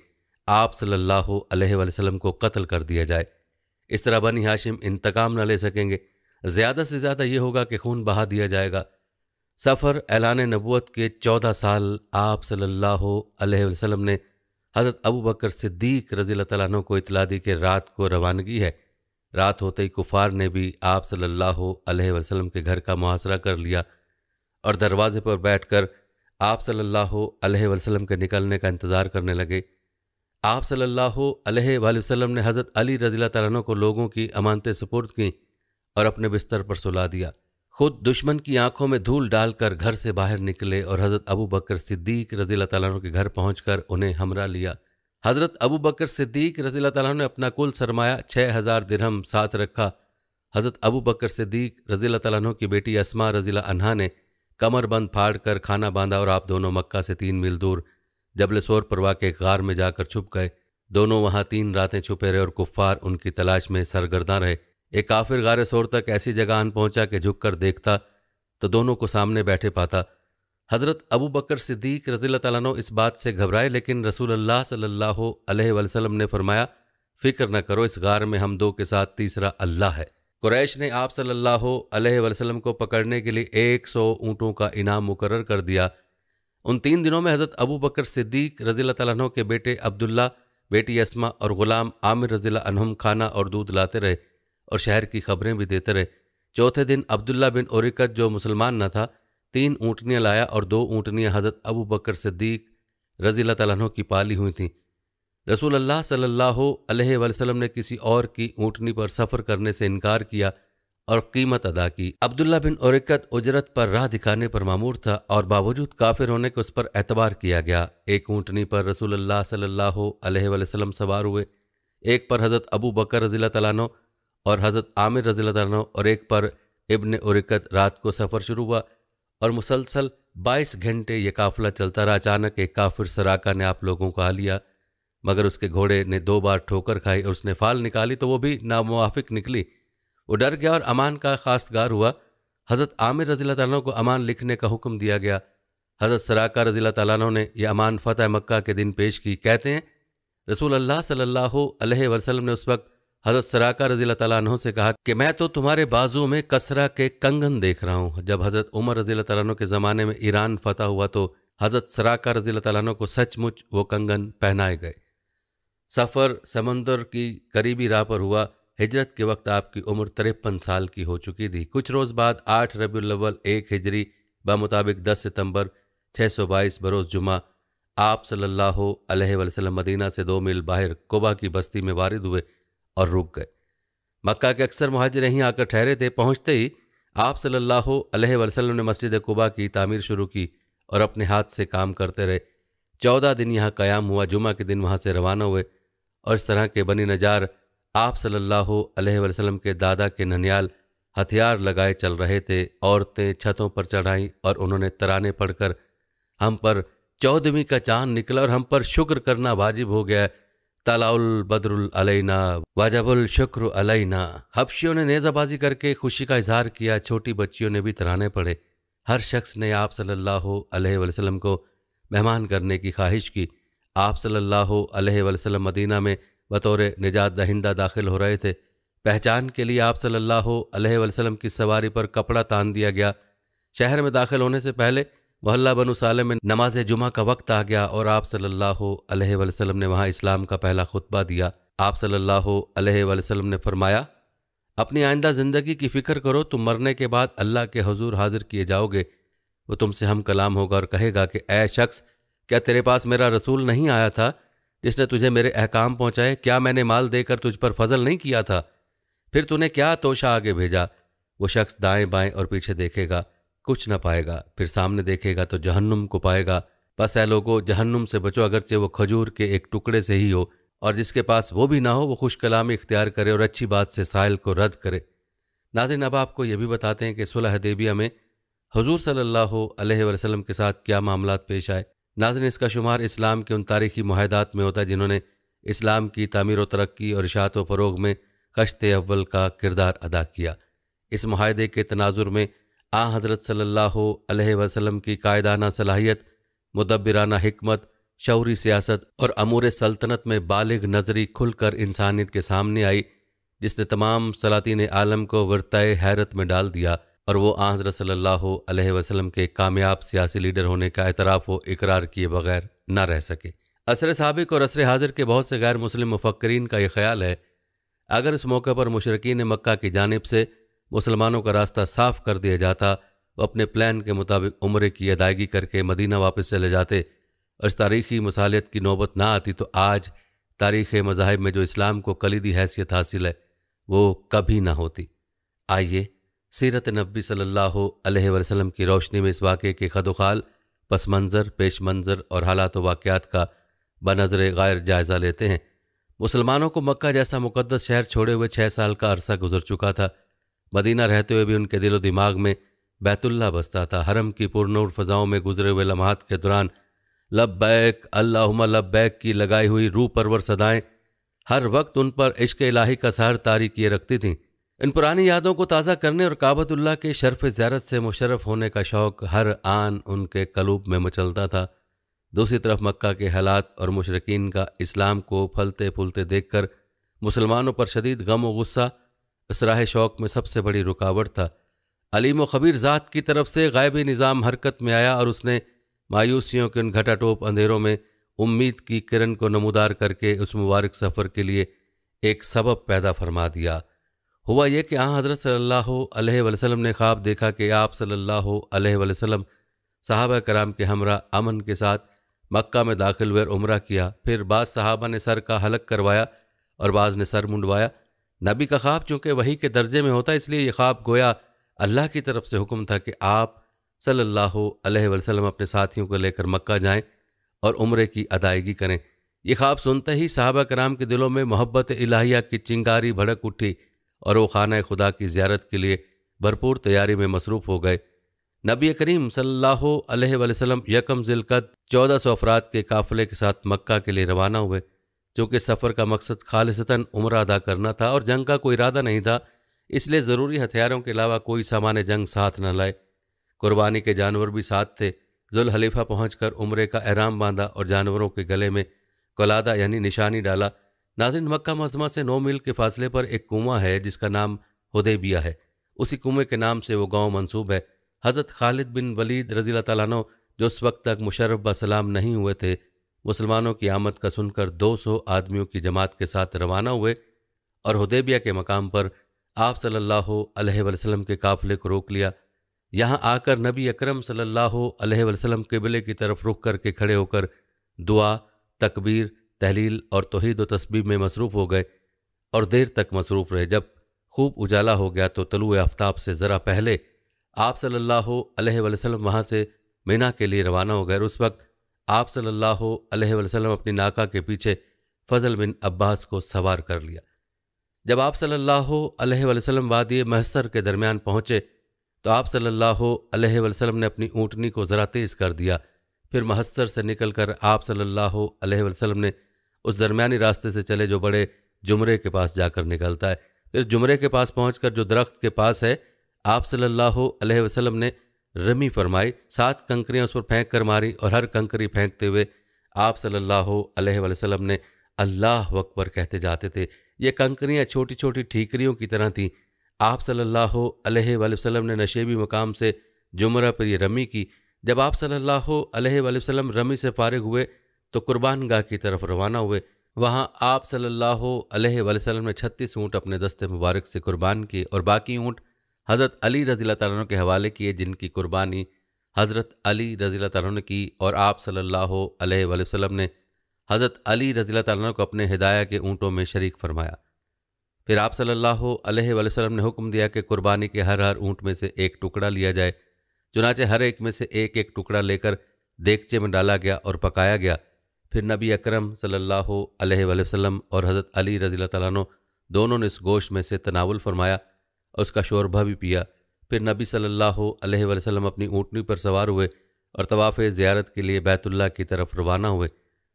आप सल्लल्लाहु अलैहि वसल्लम को कत्ल कर दिया जाए। इस तरह बनी हाशिम इंतकाम न ले सकेंगे। ज़्यादा से ज़्यादा ये होगा कि खून बहा दिया जाएगा। सफ़र ऐलान नबूत के चौदह साल आप सल्लल्लाहु अलैहि वसल्लम ने हज़रत अबू बकर सिद्दीक रज़ी तु को इतला दी कि रात को रवानगी है। रात होते ही कुफार ने भी आप सल्लल्लाहु अलैहि वसल्लम के घर का मुहासरा कर लिया और दरवाजे पर बैठकर आप सल्लल्लाहु अलैहि वसल्लम के निकलने का इंतज़ार करने लगे। आप सल्लल्लाहु अलैहि वसल्लम ने हज़रत अली रज़ी तु को लोगों की अमानतें सुपुर्द की और अपने बिस्तर पर सुला दिया। खुद दुश्मन की आँखों में धूल डालकर घर से बाहर निकले और हज़रत अबू बकर सिद्दीक रज़ी तु के घर पहुंचकर उन्हें हमरा लिया। हज़रत अबू बकर सिद्दीक रज़ी तु ने अपना कुल सरमाया छः हज़ार दिरहम साथ रखा। हज़रत अबू बकर सिद्दीक रज़ी तु की बेटी असमा रज़ीला अनहा ने कमर बंद फाड़ कर खाना बांधा और आप दोनों मक्का से तीन मील दूर जबलसोर परवा के गार में जाकर छुप गए। दोनों वहाँ तीन रातें छुपे रहे और कुफ्फार उनकी तलाश में सरगर्दा रहे। एक काफिर गार सोर तक ऐसी जगह आन पहुँचा कि झुककर देखता तो दोनों को सामने बैठे पाता। हज़रत अबू बकर सिद्दीक रजील तु इस बात से घबराए, लेकिन रसूल अल्लाह सल्लल्लाहु अलैहि वसल्लम ने फरमाया, फ़िक्र न करो, इस गार में हम दो के साथ तीसरा अल्लाह है। कुरैश ने आप सल्लल्लाहु अलैहि वसल्लम को पकड़ने के लिए एक सौ ऊँटों का इनाम मुकर कर दिया। उन तीन दिनों में हज़रत अबू बकर सिद्दीक रजील तहों के बेटे अब्दुल्ला बेटी असमा और ग़ुलाम आमिर रजील अनहम खाना और दूध लाते रहे। और शहर की खबरें भी देते रहे। चौथे दिन अब्दुल्ला बिन औरिकत जो मुसलमान न था, तीन ऊँटनियाँ लाया और दो ऊँटनियाँ हज़रत अबू बकर सिद्दीक रजील तहों की पाली हुई थीं। रसूल अल्लाह सल्लल्लाहु अलैहि वसल्लम ने किसी और की ऊँटनी पर सफ़र करने से इनकार किया और कीमत अदा की। अब्दुल्ला बिन औरकत उजरत पर राह दिखाने पर मामूर था और बावजूद काफिर होने के उस पर एतबार किया गया। एक ऊँटनी पर रसूल अल्लाह सल्लल्लाहु अलैहि वसल्लम सवार हुए। एक पर हज़रत अबू बकर रजील तलानो और हज़रत आमिर रजील तलानो और एक पर इब्न उरकत रात को सफ़र शुरू हुआ और मुसलसल बाईस घंटे ये काफिला चलता रहा। अचानक एक काफिर सराका ने आप लोगों को आ लिया, मगर उसके घोड़े ने दो बार ठोकर खाई और उसने फाल निकाली तो वो भी नामुआफिक निकली। वो डर गया और अमान का खासगार हुआ। हज़रत आमिर रज़ी तु को अमान लिखने का हुक्म दिया गया। हज़रत सराका रज़ी तु ने यह अमान फ़तह मक्का के दिन पेश की। कहते हैं रसूल अल्लाह सल्लल्लाहु अलैहि वसल्लम ने उस वक्त हज़रत सराका रज़ी तु से कहा कि मैं तो तुम्हारे बाजू में कसरा के कंगन देख रहा हूँ। जब हज़रत उमर रज़ी तु के ज़माने में ईरान फतह हुआ तो हज़रत सराका रज़ी तु को सचमुच वो कंगन पहनाए गए। सफ़र समंदर की करीबी राह पर हुआ। हिजरत के वक्त आपकी उम्र तिरपन साल की हो चुकी थी। कुछ रोज़ बाद आठ रबीउल एक हिजरी मुताबिक दस सितंबर छः सौ बाईस बरोज़ जुमा आप सल्लल्लाहु अलैहि वसल्लम मदीना से दो मील बाहर कोबा की बस्ती में वारिद हुए। और रुक गए। मक्का के अक्सर महाजर यहीं आकर ठहरे थे। पहुँचते ही आप सल्लल्लाहु अलैहि वसल्लम ने मस्जिद कुबा की तामीर शुरू की और अपने हाथ से काम करते रहे। चौदह दिन यहाँ क़याम हुआ जुमा के दिन वहाँ से रवाना हुए और इस तरह के बनी नजार आप सल्लल्लाहु अलैहि वसल्लम के दादा के ननियाल हथियार लगाए चल रहे थे। औरतें छतों पर चढ़ाई और उन्होंने तराने पढ़कर, हम पर चौदहवीं का चाँद निकला और हम पर शुक्र करना वाजिब हो गया तलाउल बदरुल अलैना, वाजबुल शुक्र अलैना। हफ्शियों ने नेज़ाबाजी करके खुशी का इजहार किया, छोटी बच्चियों ने भी तराने पड़े। हर शख्स ने आप सल्लल्लाहु अलैहि वसल्लम को मेहमान करने की ख्वाहिश की। आप सल्लल्लाहु अलैहि वसल्लम मदीना में बतौर निजात दहिंदा दाखिल हो रहे थे। पहचान के लिए आप सल्लल्लाहु अलैहि वसल्लम की सवारी पर कपड़ा तान दिया गया। शहर में दाखिल होने से पहले मोहल्ला बनु साले में नमाज़ जुमा का वक्त आ गया और आप सल्लल्लाहु अलैहि वसल्लम ने वहाँ इस्लाम का पहला खुतबा दिया। आप सल्लल्लाहु अलैहि वसल्लम ने फरमाया, अपनी आइंदा ज़िंदगी की फ़िक्र करो, तुम मरने के बाद अल्लाह के हजूर हाजिर किए जाओगे। वो तुमसे हम कलाम होगा और कहेगा कि ए शख्स, क्या तेरे पास मेरा रसूल नहीं आया था, जिसने तुझे मेरे अहकाम पहुँचाए? क्या मैंने माल देकर तुझ पर फजल नहीं किया था? फिर तूने क्या तोशा आगे भेजा? वो शख्स दाएँ बाएँ और पीछे देखेगा। कुछ ना पाएगा, फिर सामने देखेगा तो जहन्नुम को पाएगा। बस ऐ लोगो, जहन्नुम से बचो, अगरचे वो खजूर के एक टुकड़े से ही हो, और जिसके पास वो भी ना हो, वो खुश कलामी इख्तियार करे और अच्छी बात से साहिल को रद्द करे। नादिन अब आपको यह भी बताते हैं कि सुलह देबिया में हजूर सल्लल्लाहु अलैहि वसल्लम के साथ क्या मामला पेश आए। नाजन इसका शुमार इस्लाम के उन तारीखी माहदात में होता है जिन्होंने इस्लाम की तमीर व तरक्की और इशात व फ़रोग में कश्त अव्वल का किरदार अदा किया। इस माहदे के तनाजुर में आ हज़रत सल्लल्लाहु अलैहि वसल्लम की कायदाना सलाहियत मुदबराना हमत शौरी सियासत और अमूर सल्तनत में बालिग नजरी खुलकर इंसानियत के सामने आई, जिसने तमाम सलातीन आलम को वर्ताए हैरत में डाल दिया और वो सल्लल्लाहु अलैहि वसल्लम के कामयाब सियासी लीडर होने का एतराफ़ व इकरार किए बगैर न रह सके। असर सबक और असर हाजिर के बहुत से गैर मुस्लिम मुफक्रीन का यह ख्याल है, अगर इस मौके पर मुशरकिन मक्का की जानब से मुसलमानों का रास्ता साफ़ कर दिया जाता, वो अपने प्लान के मुताबिक उम्र की अदायगी करके मदीना वापस चले जाते और तारीखी मसालियत की नौबत ना आती तो आज तारीख़ मजाहब में जो इस्लाम को कलीदी हैसियत हासिल है, वो कभी ना होती। आइए, सीरत नबी सल्लल्लाहु अलैहि वसल्लम की रोशनी में इस वाक़े के खदोखाल, पस मंज़र, पेश मंज़र और हालात वाक़ात का बनजर गैर जायज़ा लेते हैं। मुसलमानों को मक्का जैसा मुकदस शहर छोड़े हुए छः साल का अरसा गुजर चुका था। मदीना रहते हुए भी उनके दिलो दिमाग में बैतुल्ला बसता था। हरम की पुरनूर फ़जाओं में गुजरे हुए लम्हात के दौरान लब बैक अल्लाह लब बैक की लगाई हुई रू परवर सदाएँ हर वक्त उन पर इश्क इलाही का सहर तारी किए रखती थीं। इन पुरानी यादों को ताज़ा करने और काबतुल्ला के शरफ ज़्यारत से मुशरफ होने का शौक़ हर आन उनके कलूब में मचलता था। दूसरी तरफ़ मक्का के हालात और मुशरकिन का इस्लाम को फलते फूलते देखकर मुसलमानों पर शदीद गम व गुस्सा इसराह शौक़ में सबसे बड़ी रुकावट था। अलीम खबीर ज़ात की तरफ़ से गायबी निज़ाम हरकत में आया और उसने मायूसियों के उन घटाटोप अंधेरों में उम्मीद की किरण को नमूदार करके उस मुबारक सफ़र के लिए एक सबब पैदा फरमा दिया। हुआ यह कि हाँ हज़रत सल्लल्लाहु अलैहि ने ख्वाब देखा कि आप अलैहि वसल्लम साहबा कराम के हमरा अमन के साथ मक्का में दाखिल हुए उम्र किया। फिर बाद साहबा ने सर का हलक करवाया और बाज़ ने सर मुंडवाया। नबी का ख्वाब चूँकि वही के दर्जे में होता, इसलिए ये ख्वाब गोया अल्लाह की तरफ़ से हुक्म था कि आप सल्लल्लाहु अलैहि वसल्लम अपने साथियों को लेकर मक्का जाएँ और उम्र की अदायगी करें। ये ख्वाब सुनते ही साहबा कराम के दिलों में मोहब्बत इलाहिया की चिंगारी भड़क उठी और वो खाना खुदा की ज्यारत के लिए भरपूर तैयारी में मसरूफ़ हो गए। नबी करीम सल्लल्लाहु अलैहि वसल्लम यकम जिलकत चौदह सौ अफराद के काफ़िले के साथ मक्का के लिए रवाना हुए। चूँकि सफ़र का मकसद खालिसता उम्र अदा करना था और जंग का कोई इरादा नहीं था, इसलिए ज़रूरी हथियारों के अलावा कोई सामान जंग साथ न लाए। कुर्बानी के जानवर भी साथ थे। जुल हलीफा पहुँच कर उम्र का एहराम बांधा और जानवरों के गले में कोलादा यानी निशानी डाला। नाजिन मक्का मजमा से नौ मील के फासले पर एक कुआँ है, जिसका नाम हदेबिया है। उसी कुएँ के नाम से वो गाँव मंसूब है। हज़रत खालिद बिन वलीद रजील तलानो जो उस वक्त तक मुशरफ बसलाम नहीं हुए थे मुसलमानों की आमद का सुनकर 200 आदमियों की जमात के साथ रवाना हुए और हदेबिया के मकाम पर आप सल्लल्लाहु अलैहि वसल्लम के काफिले को रोक लिया। यहाँ आकर नबी अकरम सल्लल्लाहु अलैहि वसल्लम किबले की तरफ़ रुक करके खड़े होकर दुआ, तकबीर, तहलील और तोहद व तस्बी में मसरूफ़ हो गए और देर तक मसरूफ़ रहे। जब खूब उजाला हो गया तो तलु आफ्ताब से ज़रा पहले आप सल्लल्लाहु अलैहि वसल्लम वहाँ से मीना के लिए रवाना हो गए उस वक्त आप सल्लल्लाहु अलैहि वसल्लम अपनी नाका के पीछे फजल बिन अब्बास को सवार कर लिया। जब आप सल्लल्लाहु अलैहि वसल्लम वादी महसर के दरमियान पहुँचे तो आप सल्लल्लाहु अलैहि वसल्लम ने अपनी ऊँटनी को ज़रा तेज़ कर दिया। फिर महसर से निकलकर आप सल्लल्लाहु अलैहि वसल्लम ने उस दरमियानी रास्ते से चले जो बड़े जुमरे के पास जाकर निकलता है। फिर जुमरे के पास पहुंचकर जो दरख्त के पास है, आप सल्लल्लाहु अलैहि वसल्लम ने रमी फरमाई, सात कंकरियाँ उस पर फेंक कर मारी और हर कंकरी फेंकते हुए आप सल्लल्लाहु अलैहि वसल्लम ने अल्लाह अकबर कहते जाते थे। ये कंकरियाँ छोटी छोटी ठीकरियों की तरह थीं। आप सल्लल्लाहु अलैहि वसल्लम ने नशेबी मकाम से जुमरा पर यह रमी की। जब आप सल्लल्लाहु अलैहि वसल्लम रमी से फारिग हुए तो कुर्बान गाह की तरफ़ रवाना हुए। वहाँ आप सल्लल्लाहु अलैहि वसल्लम ने छत्तीस ऊँट अपने दस्ते मुबारक से कुर्बान किए और बाकी ऊँट हज़रत अली रज़ी तु के हवाले किए जिनकी कुर्बानी हज़रत अली रज़ी तु ने की और आप अलैहि वसल्लम ने हज़रत अली रज़ी तु को अपने हिदाया के ऊँटों में शरीक फरमाया। फिर आप वसल्लम ने हुक्म दिया कि कुर्बानी के हर हर ऊँट में से एक टुकड़ा लिया जाए, चुनाचे हर एक में से एक एक टुकड़ा लेकर देगचे में डाला गया और पकाया गया। फिर नबी अकरम अलैहि वसल्लम और हज़रत अली रज़ी तु दोनों ने इस गोश्त में से तनावुल फरमाया और उसका शोरभा भी पिया। फिर नबी सल्लल्लाहु अलैहि वसल्लम अपनी ऊँटनी पर सवार हुए और तवाफ़ ज़्यारत के लिए बैतुल्ला की तरफ़ रवाना हुए।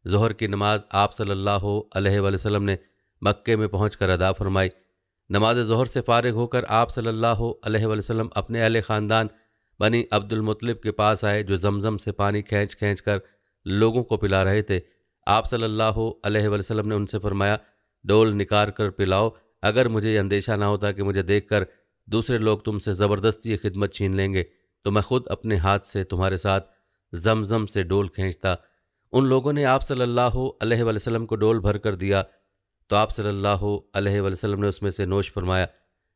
जहर की नमाज़ आप सल्लल्लाहु अलैहि वसल्लम ने मक्के में पहुँच कर अदा फरमाई। नमाज़ जहर से फारग होकर आप सल्लल्लाहु अलैहि वसल्लम अपने अहल ख़ानदान बनी अब्दुलमतलब के पास आए, जो जमजम से पानी खींच खींच कर लोगों को पिला रहे थे। आप सल्लल्लाहु अलैहि वसल्लम ने उनसे फरमाया, डोल निकाल कर पिलाओ। अगर मुझे अंदेशा ना होता कि मुझे देखकर दूसरे लोग तुमसे ज़बरदस्ती ये खिदमत छीन लेंगे तो मैं खुद अपने हाथ से तुम्हारे साथ जमजम से डोल खींचता। उन लोगों ने आप सल्लल्लाहु अलैहि वसल्लम को डोल भर कर दिया तो आप सल्लल्लाहु अलैहि वसल्लम ने उसमें से नोश फरमाया,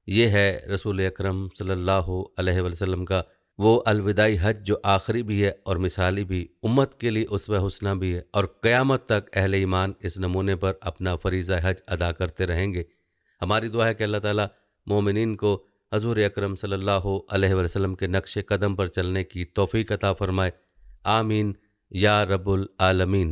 ये है रसूल अकरम सल्लल्लाहु अलैहि वसल्लम का, वो अलविदाई हज जो आखिरी भी है और मिसाली भी, उम्मत के लिए उस हुसना भी है और क़यामत तक अहल ईमान इस नमूने पर अपना फरीज़ा हज अदा करते रहेंगे। हमारी दुआ है कि अल्लाह ताला मोमिन को हजूर अक्रम सल्लल्लाहु वसल्लम के नक्श कदम पर चलने की तोफ़ी कता फ़रमाए। आमीन या रब्बुल आलमीन।